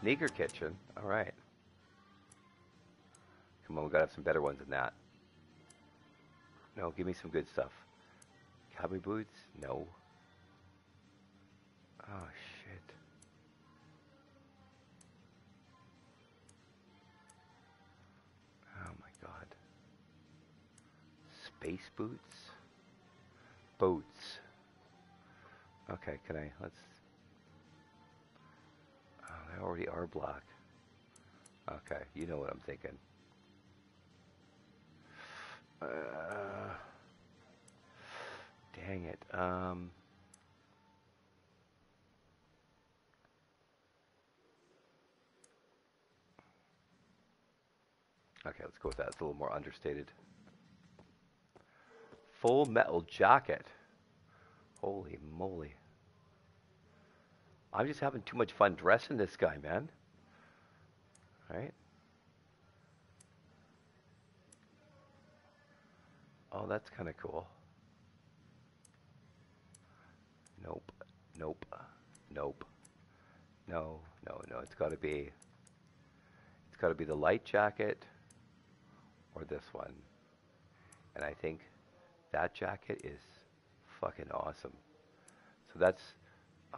Speaker 1: Sneaker kitchen. All right. Come on, we gotta have some better ones than that. No, give me some good stuff. Cowboy boots? No. Oh shit. Oh my god. Space boots? Boats. Okay, can I let's They already are black. Okay, you know what I'm thinking. Uh, dang it. Um, okay, let's go with that. It's a little more understated. Full metal jacket. Holy moly. I'm just having too much fun dressing this guy, man. Right? Oh, that's kind of cool. Nope. Nope. Nope. No, no, no. It's got to be it's got to be the light jacket or this one. And I think that jacket is fucking awesome. So that's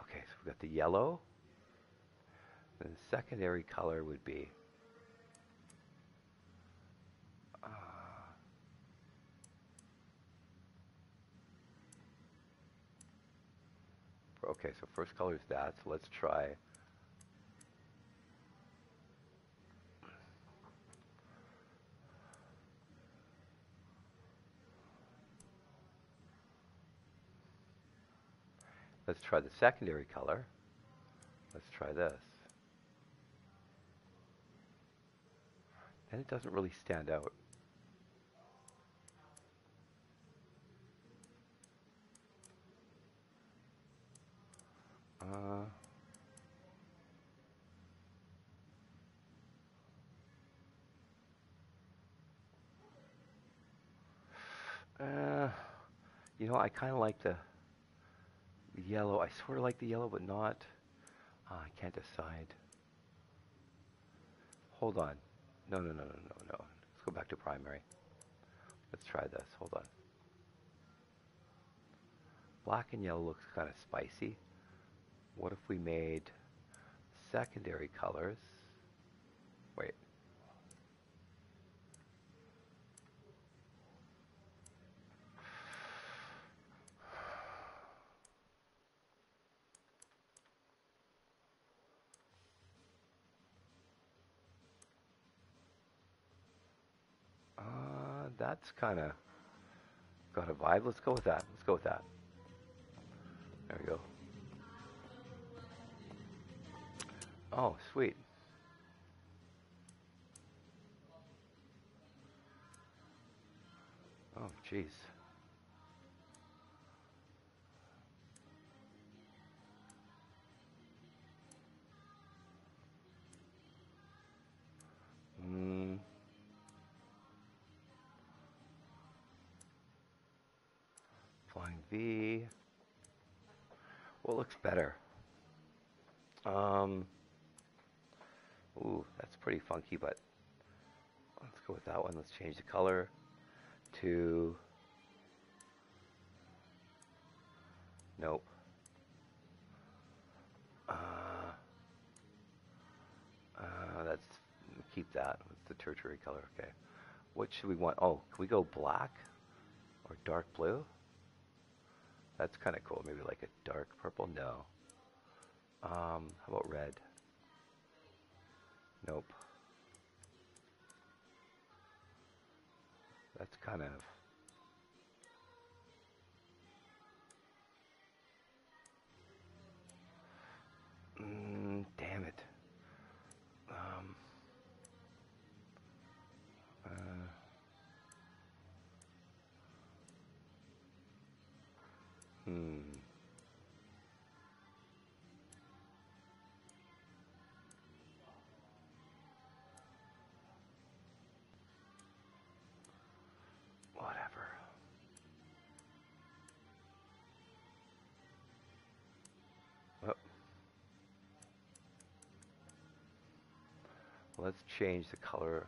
Speaker 1: okay, so we've got the yellow. And the secondary color would be uh, Okay, so first color is that, so let's try. Let's try the secondary color. Let's try this. And it doesn't really stand out. Uh, uh, you know, I kind of like the, the yellow. I sort of like the yellow, but not. Uh, I can't decide. Hold on. No, no, no, no, no, no. Let's go back to primary. Let's try this. Hold on. Black and yellow looks kind of spicy. What if we made secondary colors? Wait. Uh, that's kind of got a vibe. Let's go with that. Let's go with that. There we go. Oh, sweet. Oh, jeez. Mm. V. What looks better? Um, ooh, that's pretty funky, but let's go with that one. Let's change the color to, nope. Uh, uh, that's, keep that. What's the tertiary color? Okay. What should we want? Oh, can we go black or dark blue? That's kind of cool. Maybe like a dark purple? No. Um, how about red? Nope. That's kind of... Let's change the color.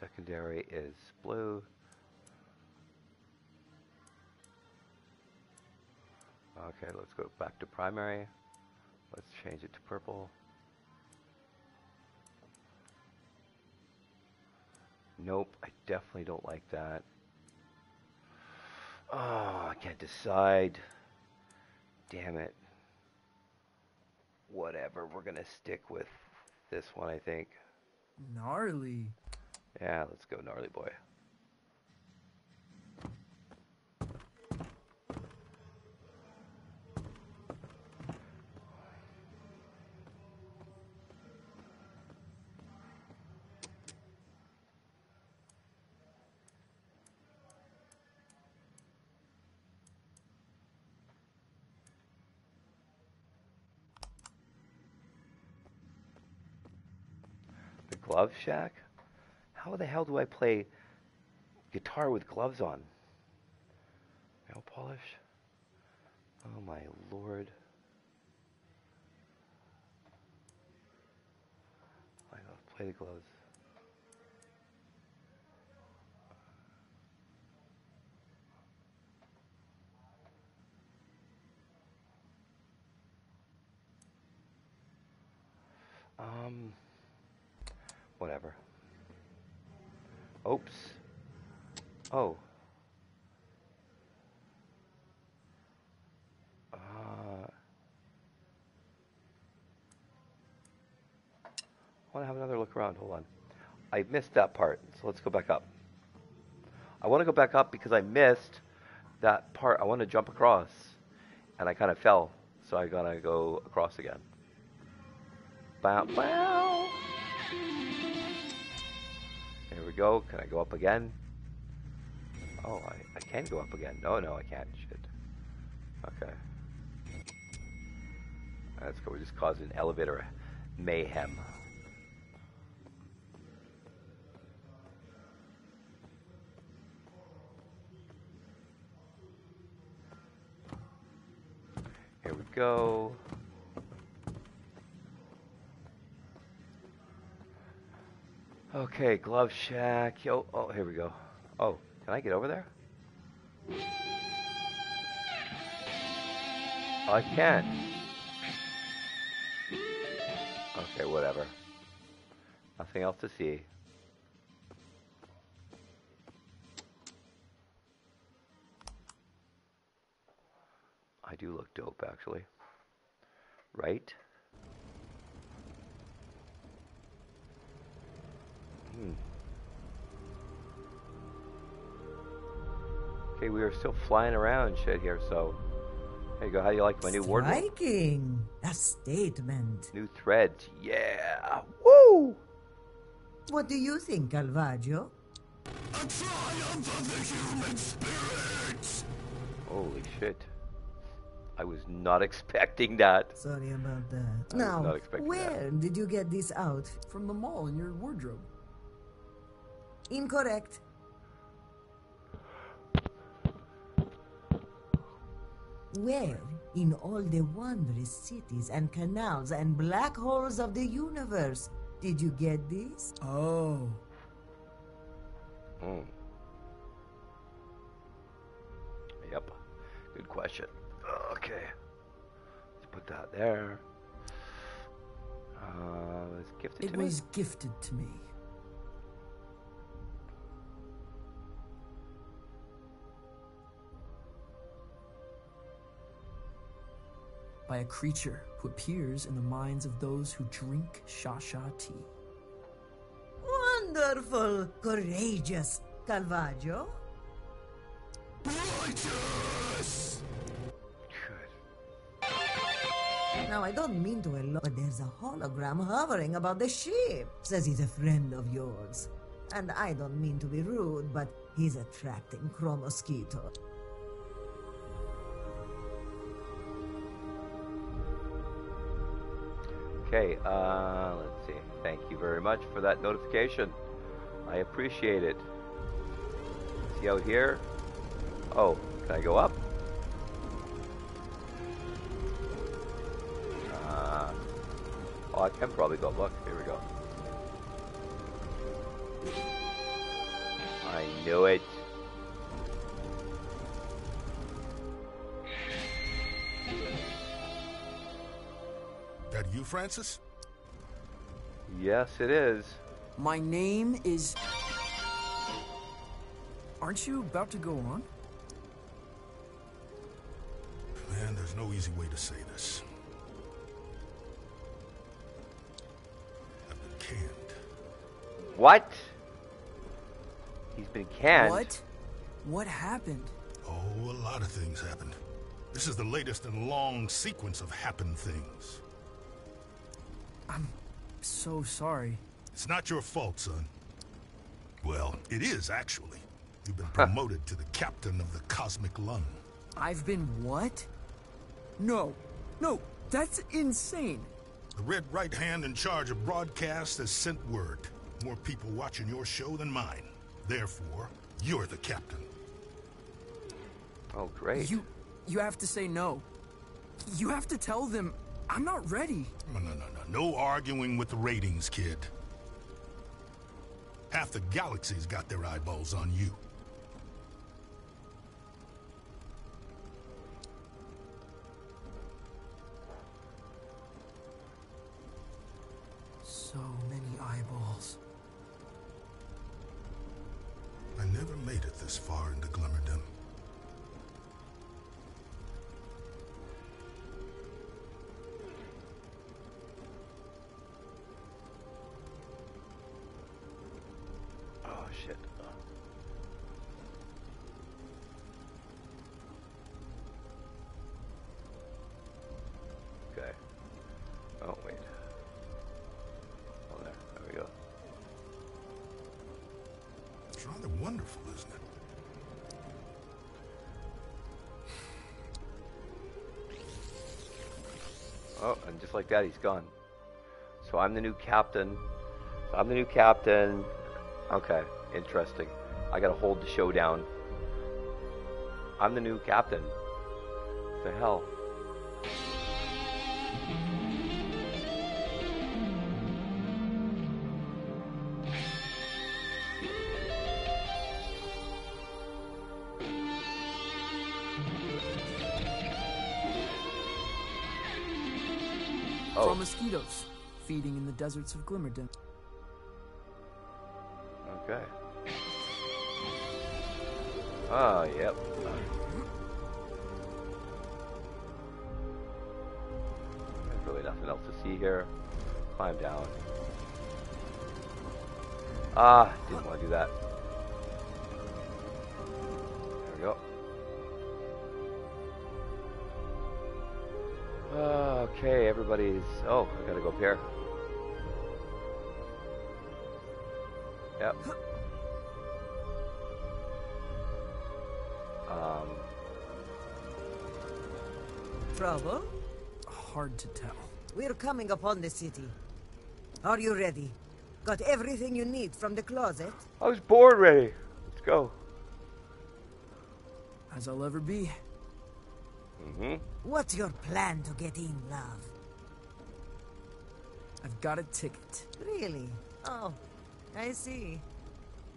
Speaker 1: Secondary is blue. Okay, let's go back to primary. Let's change it to purple. Nope, I definitely don't like that. Oh, I can't decide. Damn it. Whatever, we're gonna stick with this one, I think.
Speaker 3: Gnarly.
Speaker 1: Yeah, let's go gnarly boy. Glove Shack? How the hell do I play guitar with gloves on? Nail polish? Oh my lord. I gotta play the gloves. Um, whatever. Oops. Oh. Uh, I want to have another look around. Hold on. I missed that part, so let's go back up. I want to go back up because I missed that part. I want to jump across, and I kind of fell, so I gotta go across again. Bow, bow. Go. Can I go up again? Oh, I, I can go up again. No, no, I can't. Shit. Okay. Let's go. We just causing an elevator mayhem. Here we go. Okay, Glove Shack. Yo, oh, here we go. Oh, can I get over there? I can't. Okay, whatever. Nothing else to see. I do look dope, actually. Right? Hmm. Okay, we are still flying around shit here, so. There you go. How do you like my new wardrobe?
Speaker 11: Striking. A statement.
Speaker 1: New threads. Yeah. Woo!
Speaker 11: What do you think, Calvaggio?
Speaker 5: A triumph of the human spirit!
Speaker 1: Holy shit. I was not expecting that.
Speaker 11: Sorry about that.
Speaker 1: I was
Speaker 11: now,
Speaker 1: not expecting that.
Speaker 11: where did you get this out?
Speaker 3: From the mall in your wardrobe.
Speaker 11: Incorrect. Where, in all the wondrous cities and canals and black holes of the universe, did you get this?
Speaker 3: Oh.
Speaker 1: Hmm. Yep. Good question. Okay. Let's put that there. Uh, it was gifted
Speaker 3: It
Speaker 1: to
Speaker 3: was
Speaker 1: me.
Speaker 3: gifted to me. By a creature who appears in the minds of those who drink Shasha tea.
Speaker 11: Wonderful, courageous, Calvaggio.
Speaker 5: Righteous!
Speaker 11: Now, I don't mean to alarm, but there's a hologram hovering about the ship. Says he's a friend of yours. And I don't mean to be rude, but he's attracting Chromosquito.
Speaker 1: Okay, uh, let's see. Thank you very much for that notification. I appreciate it. See out here? Oh, can I go up? Uh, Oh, I can probably go. up. Look, here we go. I knew it.
Speaker 4: You, Francis?
Speaker 1: Yes, it is.
Speaker 3: My name is. Aren't you about to go on?
Speaker 4: Man, there's no easy way to say this. I've been canned.
Speaker 1: What? He's been canned.
Speaker 3: What? What happened?
Speaker 4: Oh, a lot of things happened. This is the latest in a long sequence of happened things.
Speaker 3: I'm so sorry.
Speaker 4: It's not your fault, son. Well, it is, actually. You've been promoted to the captain of the Cosmic Lung.
Speaker 3: I've been what? No. No, that's insane.
Speaker 4: The Red Right Hand in charge of broadcast has sent word. More people watching your show than mine. Therefore, you're the captain.
Speaker 1: Oh, great.
Speaker 3: You you have to say no. You have to tell them I'm not ready.
Speaker 4: No, no, no, no. No arguing with the ratings, kid. Half the galaxy's got their eyeballs on you.
Speaker 3: So many eyeballs.
Speaker 4: I never made it this far into Glimmerdom. Wonderful, isn't it?
Speaker 1: Oh, and just like that, he's gone. So I'm the new captain. So I'm the new captain. Okay, interesting. I gotta hold the show down. I'm the new captain. the hell? Oh.
Speaker 3: From mosquitoes, feeding in the deserts of Glimmerdom.
Speaker 1: Okay. Ah, yep. There's really nothing else to see here. Climb down. Ah, didn't want to do that. Okay, everybody's. Oh, I gotta go up here. Yep. Um,
Speaker 11: Trouble?
Speaker 3: Hard to tell.
Speaker 11: We're coming upon the city. Are you ready? Got everything you need from the closet?
Speaker 1: I was born ready. Let's go.
Speaker 3: As I'll ever be.
Speaker 1: Mm-hmm.
Speaker 11: What's your plan to get in, love?
Speaker 3: I've got a ticket.
Speaker 11: Really? Oh, I see.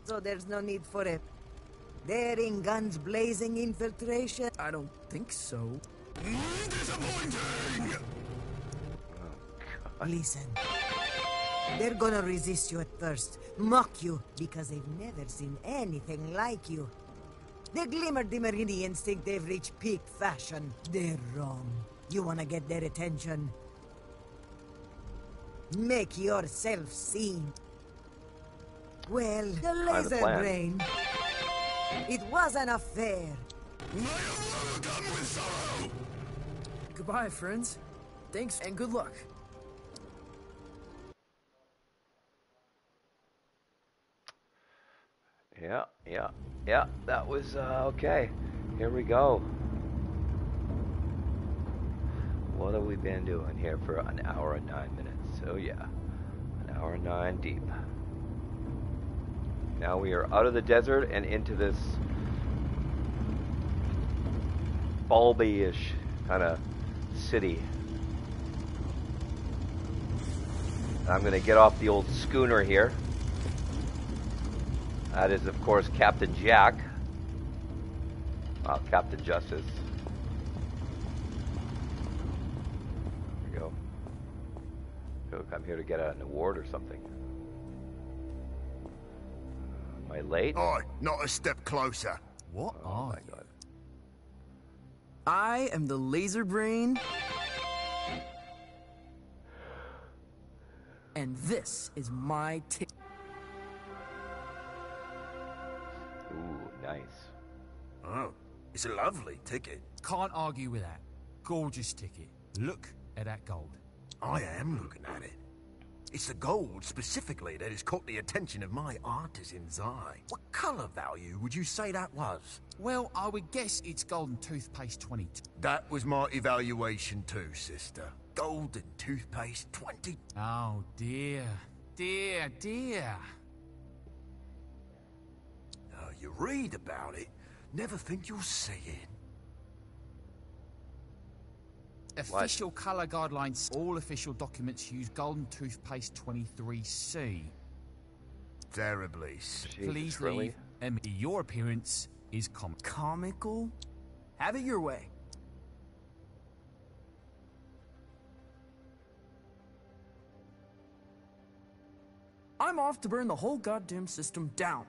Speaker 11: So there's no need for a daring guns blazing infiltration?
Speaker 3: I don't think so.
Speaker 11: Oh, listen. They're gonna resist you at first, mock you, because they've never seen anything like you. The Glimmer Dimmeridians think they've reached peak fashion. They're wrong. You wanna get their attention? Make yourself seen. Well, the
Speaker 1: Kinda the
Speaker 11: laser
Speaker 1: plan.
Speaker 11: brain. It was an affair.
Speaker 3: Goodbye, friends. Thanks and good luck.
Speaker 1: Yeah, yeah, yeah. That was uh, okay. Here we go. What have we been doing here for an hour and nine minutes? So yeah, an hour and nine deep. Now we are out of the desert and into this bulby-ish kind of city. I'm going to get off the old schooner here. That is, of course, Captain Jack. Well, Captain Justice. There we go. Look, I'm here to get an award or something. Am I late?
Speaker 5: Oi, not a step closer.
Speaker 3: What
Speaker 1: Oh
Speaker 3: are
Speaker 1: my
Speaker 3: you?
Speaker 1: god.
Speaker 3: I am the laser brain. And this is my ticket.
Speaker 12: It's a lovely ticket.
Speaker 13: Can't argue with that. Gorgeous ticket. Look at that gold.
Speaker 12: I am looking at it. It's the gold specifically that has caught the attention of my artisan's eye. What colour value would you say that was?
Speaker 13: Well, I would guess it's golden toothpaste 22.
Speaker 12: That was my evaluation too, sister. Golden toothpaste 20.
Speaker 13: Oh dear. Dear, dear.
Speaker 12: Oh, you read about it, never think you'll see it.
Speaker 13: Official colour guidelines. All official documents use golden toothpaste 23C.
Speaker 12: Terribly.
Speaker 1: Jesus,
Speaker 13: Please
Speaker 1: really?
Speaker 13: leave. Um, your appearance is common.
Speaker 3: Comical? Have it your way. I'm off to burn the whole goddamn system down.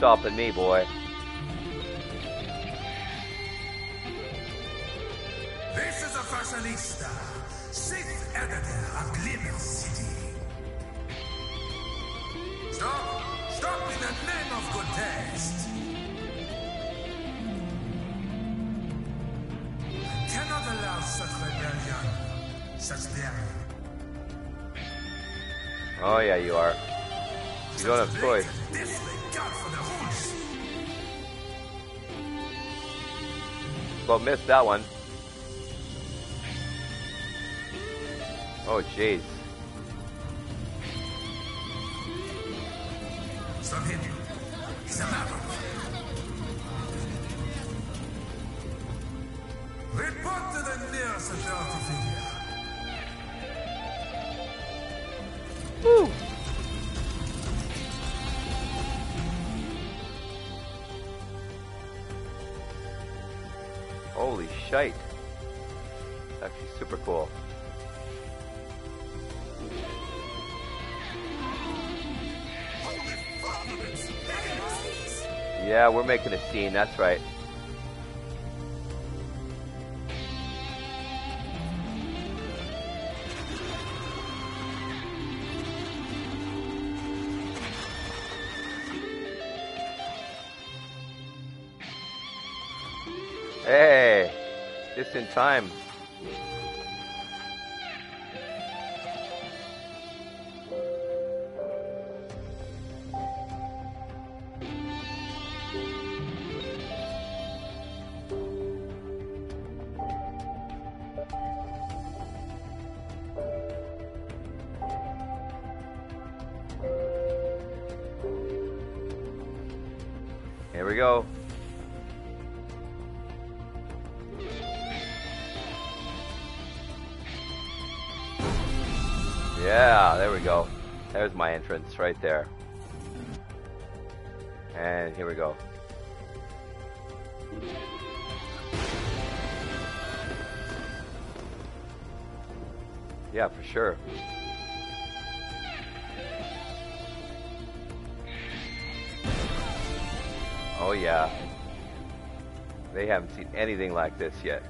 Speaker 1: Stopping me, boy.
Speaker 5: This is a fashionista, sixth editor of Glimmer City. Stop! Stop in the name of good taste! I cannot allow such rebellion, such daring.
Speaker 1: Oh yeah, you are. You don't have choice. Missed that one. Oh jeez.
Speaker 5: Stop him. He's a maverick. Report to the nearest authority figure.
Speaker 1: Woo! Shite. Actually super cool. Yeah, we're making a scene, that's right. Time. Right there. And here we go. Yeah, for sure. Oh yeah. They haven't seen anything like this yet.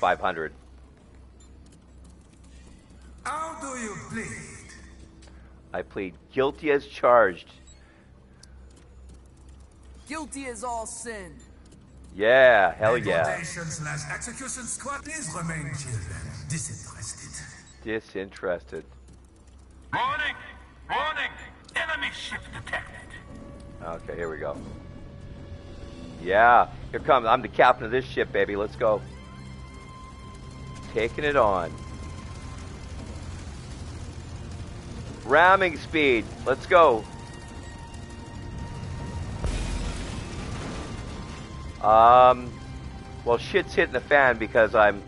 Speaker 1: 500.
Speaker 5: How do you plead?
Speaker 1: I plead guilty as charged.
Speaker 3: Guilty as all sin.
Speaker 1: Yeah, hell yeah.
Speaker 5: Deportation slash execution squad. Please remain children, disinterested.
Speaker 1: Disinterested.
Speaker 5: Warning! Warning! Enemy ship detected.
Speaker 1: Okay, here we go. Yeah, here comes. I'm the captain of this ship, baby. Let's go. Taking it on. Ramming speed. Let's go. Um, well, shit's hitting the fan because I'm.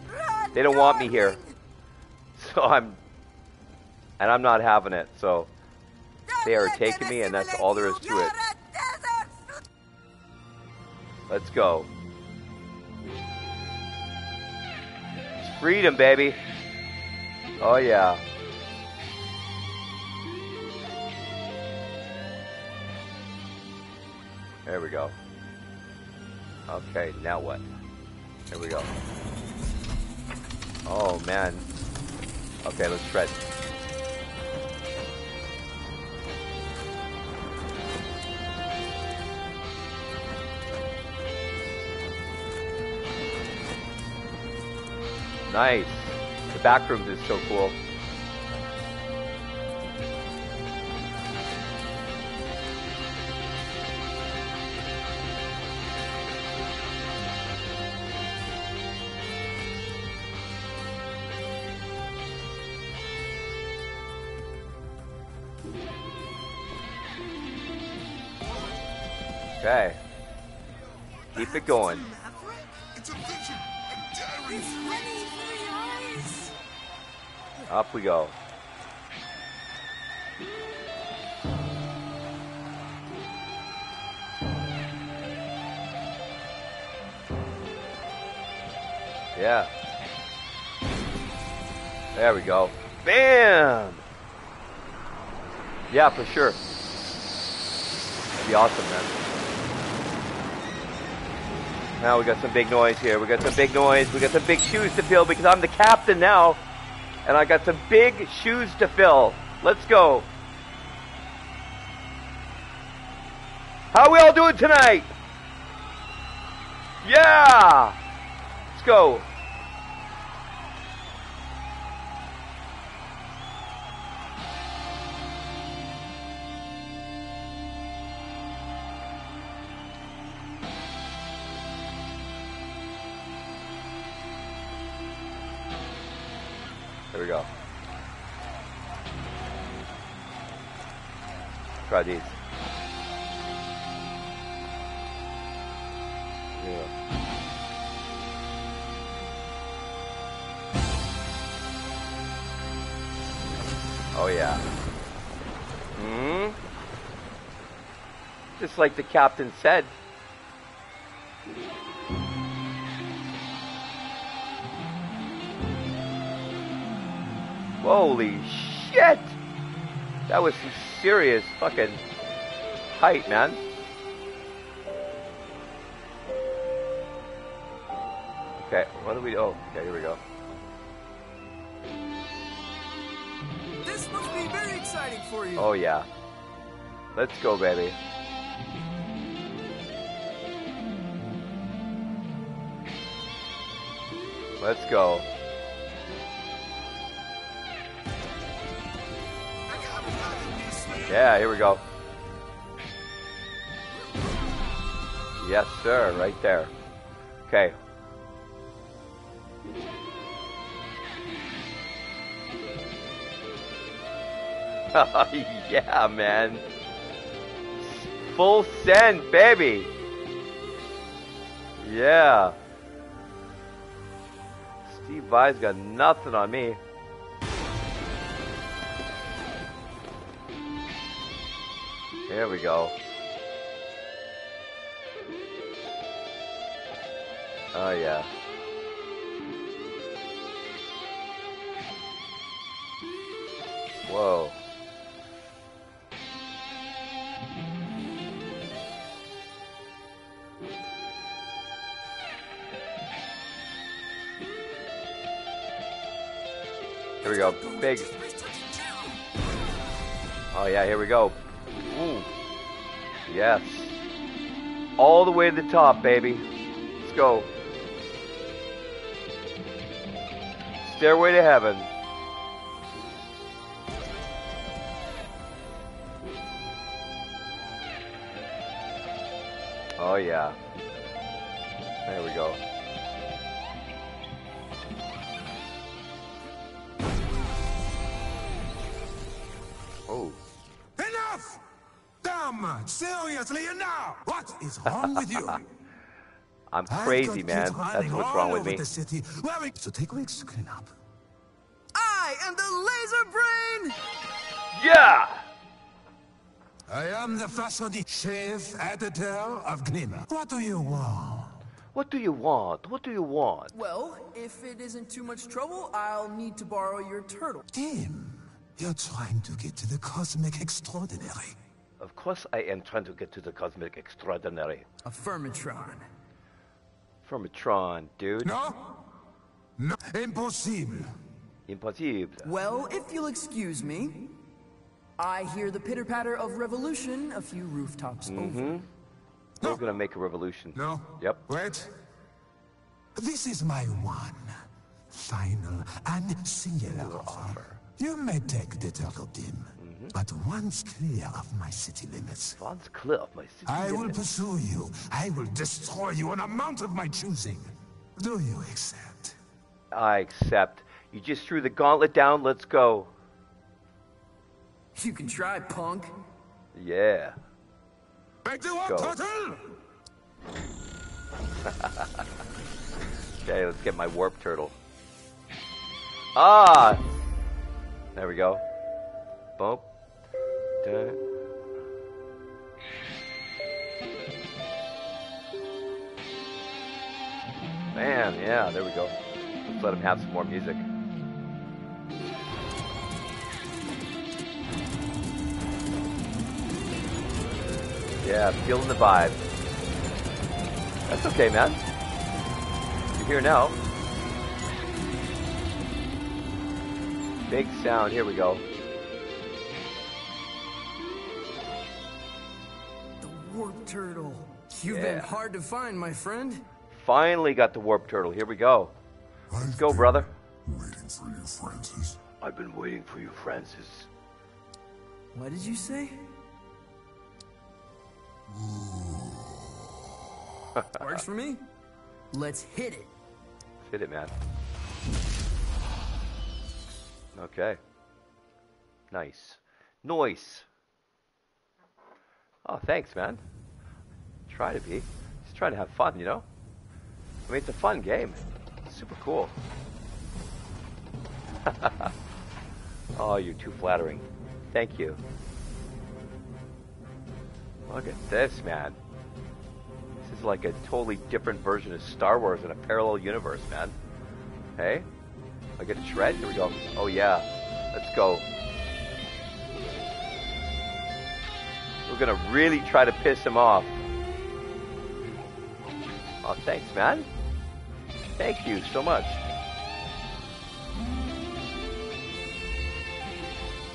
Speaker 1: They don't want me here, so I'm. And I'm not having it. So they are taking me, and that's all there is to it. Let's go. Freedom, baby. Oh, yeah. There we go. Okay, now what? Here we go. Oh, man. Okay, let's shred. Nice. The back rooms is so cool. Okay. Keep it going. We go. Yeah. There we go. Bam! Yeah, for sure. That'd be awesome, man. Now we got some big noise here. We got some big noise. We got some big shoes to fill because I'm the captain now. And I got some big shoes to fill. Let's go. How we all doing tonight? Yeah! Let's go. Oh yeah. Hmm. Just like the captain said. Holy shit! That was some serious fucking height, man. Okay, what do we? Oh, okay, here we go.
Speaker 3: Exciting for you.
Speaker 1: Oh yeah. Let's go, baby. Let's go. Yeah, here we go. Yes, sir, right there. Okay. yeah, man. Full send, baby. Yeah. Steve Vai's got nothing on me. Here we go. Oh, yeah. Whoa. We go. Big. Oh yeah, here we go. Ooh. Yes. All the way to the top, baby. Let's go. Stairway to heaven. Oh yeah. There we go.
Speaker 5: Seriously, enough! What is wrong with you?
Speaker 1: I'm crazy, man.
Speaker 5: kids
Speaker 1: That's
Speaker 5: hiding
Speaker 1: what's wrong with me.
Speaker 5: The city. Where we... So take weeks to clean up.
Speaker 3: I am the laser brain!
Speaker 1: Yeah!
Speaker 5: I am the fashionista chief editor of Glimmer. What do you want?
Speaker 1: What do you want? What do you want?
Speaker 3: Well, if it isn't too much trouble, I'll need to borrow your turtle.
Speaker 5: Tim, you're trying to get to the cosmic extraordinary.
Speaker 1: Of course I am trying to get to the cosmic extraordinary.
Speaker 3: A Fermatron.
Speaker 1: Fermatron, dude.
Speaker 5: No? No, impossible.
Speaker 1: Impossible.
Speaker 3: Well, if you'll excuse me, I hear the pitter patter of revolution a few rooftops over.
Speaker 1: Mm-hmm. We're gonna make a revolution.
Speaker 5: No?
Speaker 1: Yep.
Speaker 5: Wait. This is my one, final, and singular offer. You may take the turtle, Tim, but once clear of my city limits,
Speaker 1: Once clear of my city limits.
Speaker 5: I will pursue you. I will destroy you on a mount of my choosing. Do you accept?
Speaker 1: I accept. You just threw the gauntlet down. Let's go.
Speaker 3: You can try, punk.
Speaker 1: Yeah.
Speaker 5: Back to
Speaker 1: Go.
Speaker 5: turtle!
Speaker 1: Okay, let's get my warp turtle. Ah! There we go. Boom. Man, yeah, there we go. Let's let him have some more music. Yeah, feeling the vibe. That's okay, man. You're here now. Big sound. Here we go.
Speaker 3: Warp turtle. You've
Speaker 1: Yeah.
Speaker 3: been hard to find, my friend.
Speaker 1: Finally got the warp turtle. Here we go. Let's go, brother.
Speaker 5: Waiting for you, Francis.
Speaker 1: I've been waiting for you, Francis.
Speaker 3: What did you say? Works for me. Let's hit it.
Speaker 1: Hit it, man. Okay. Nice. Noise. Oh, thanks, man. Try to be. Just trying to have fun, you know? I mean, it's a fun game. Super cool. oh, you're too flattering. Thank you. Look at this, man. This is like a totally different version of Star Wars in a parallel universe, man. Hey? I get to shred? Here we go. Oh, yeah. Let's go. We're gonna really try to piss him off. Oh, thanks, man. Thank you so much.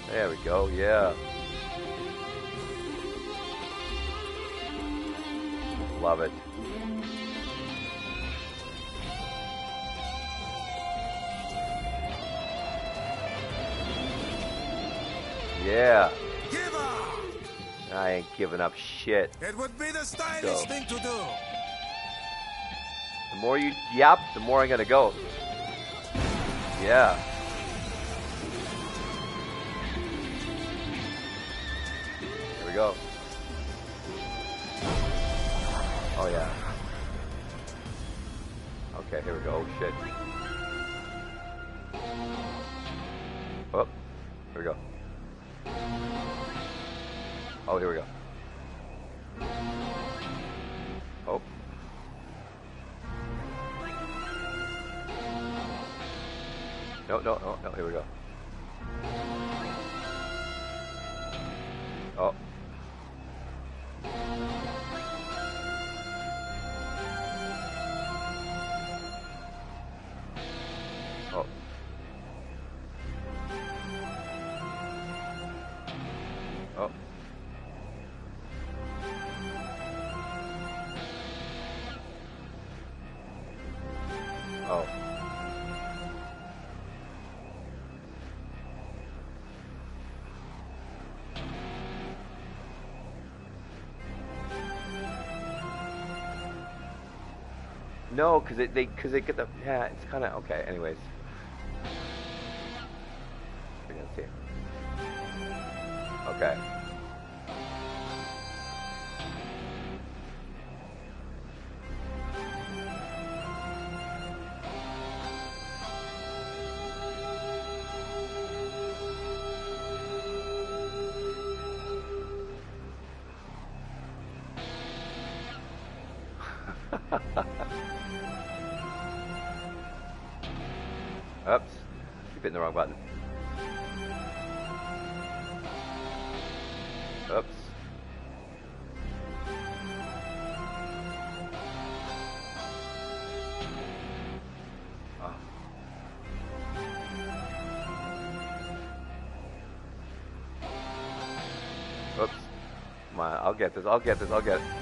Speaker 1: There we go, yeah. Love it. Yeah. I ain't giving up shit.
Speaker 5: It would be the stylish thing to do.
Speaker 1: The more you yap, the more I'm gonna go. Yeah. Here we go. Oh yeah. Okay, here we go. Oh shit. No, because they because they get the yeah. It's kind of okay. Anyways, we're gonna see. Okay. Get this, I'll get this, I'll get it.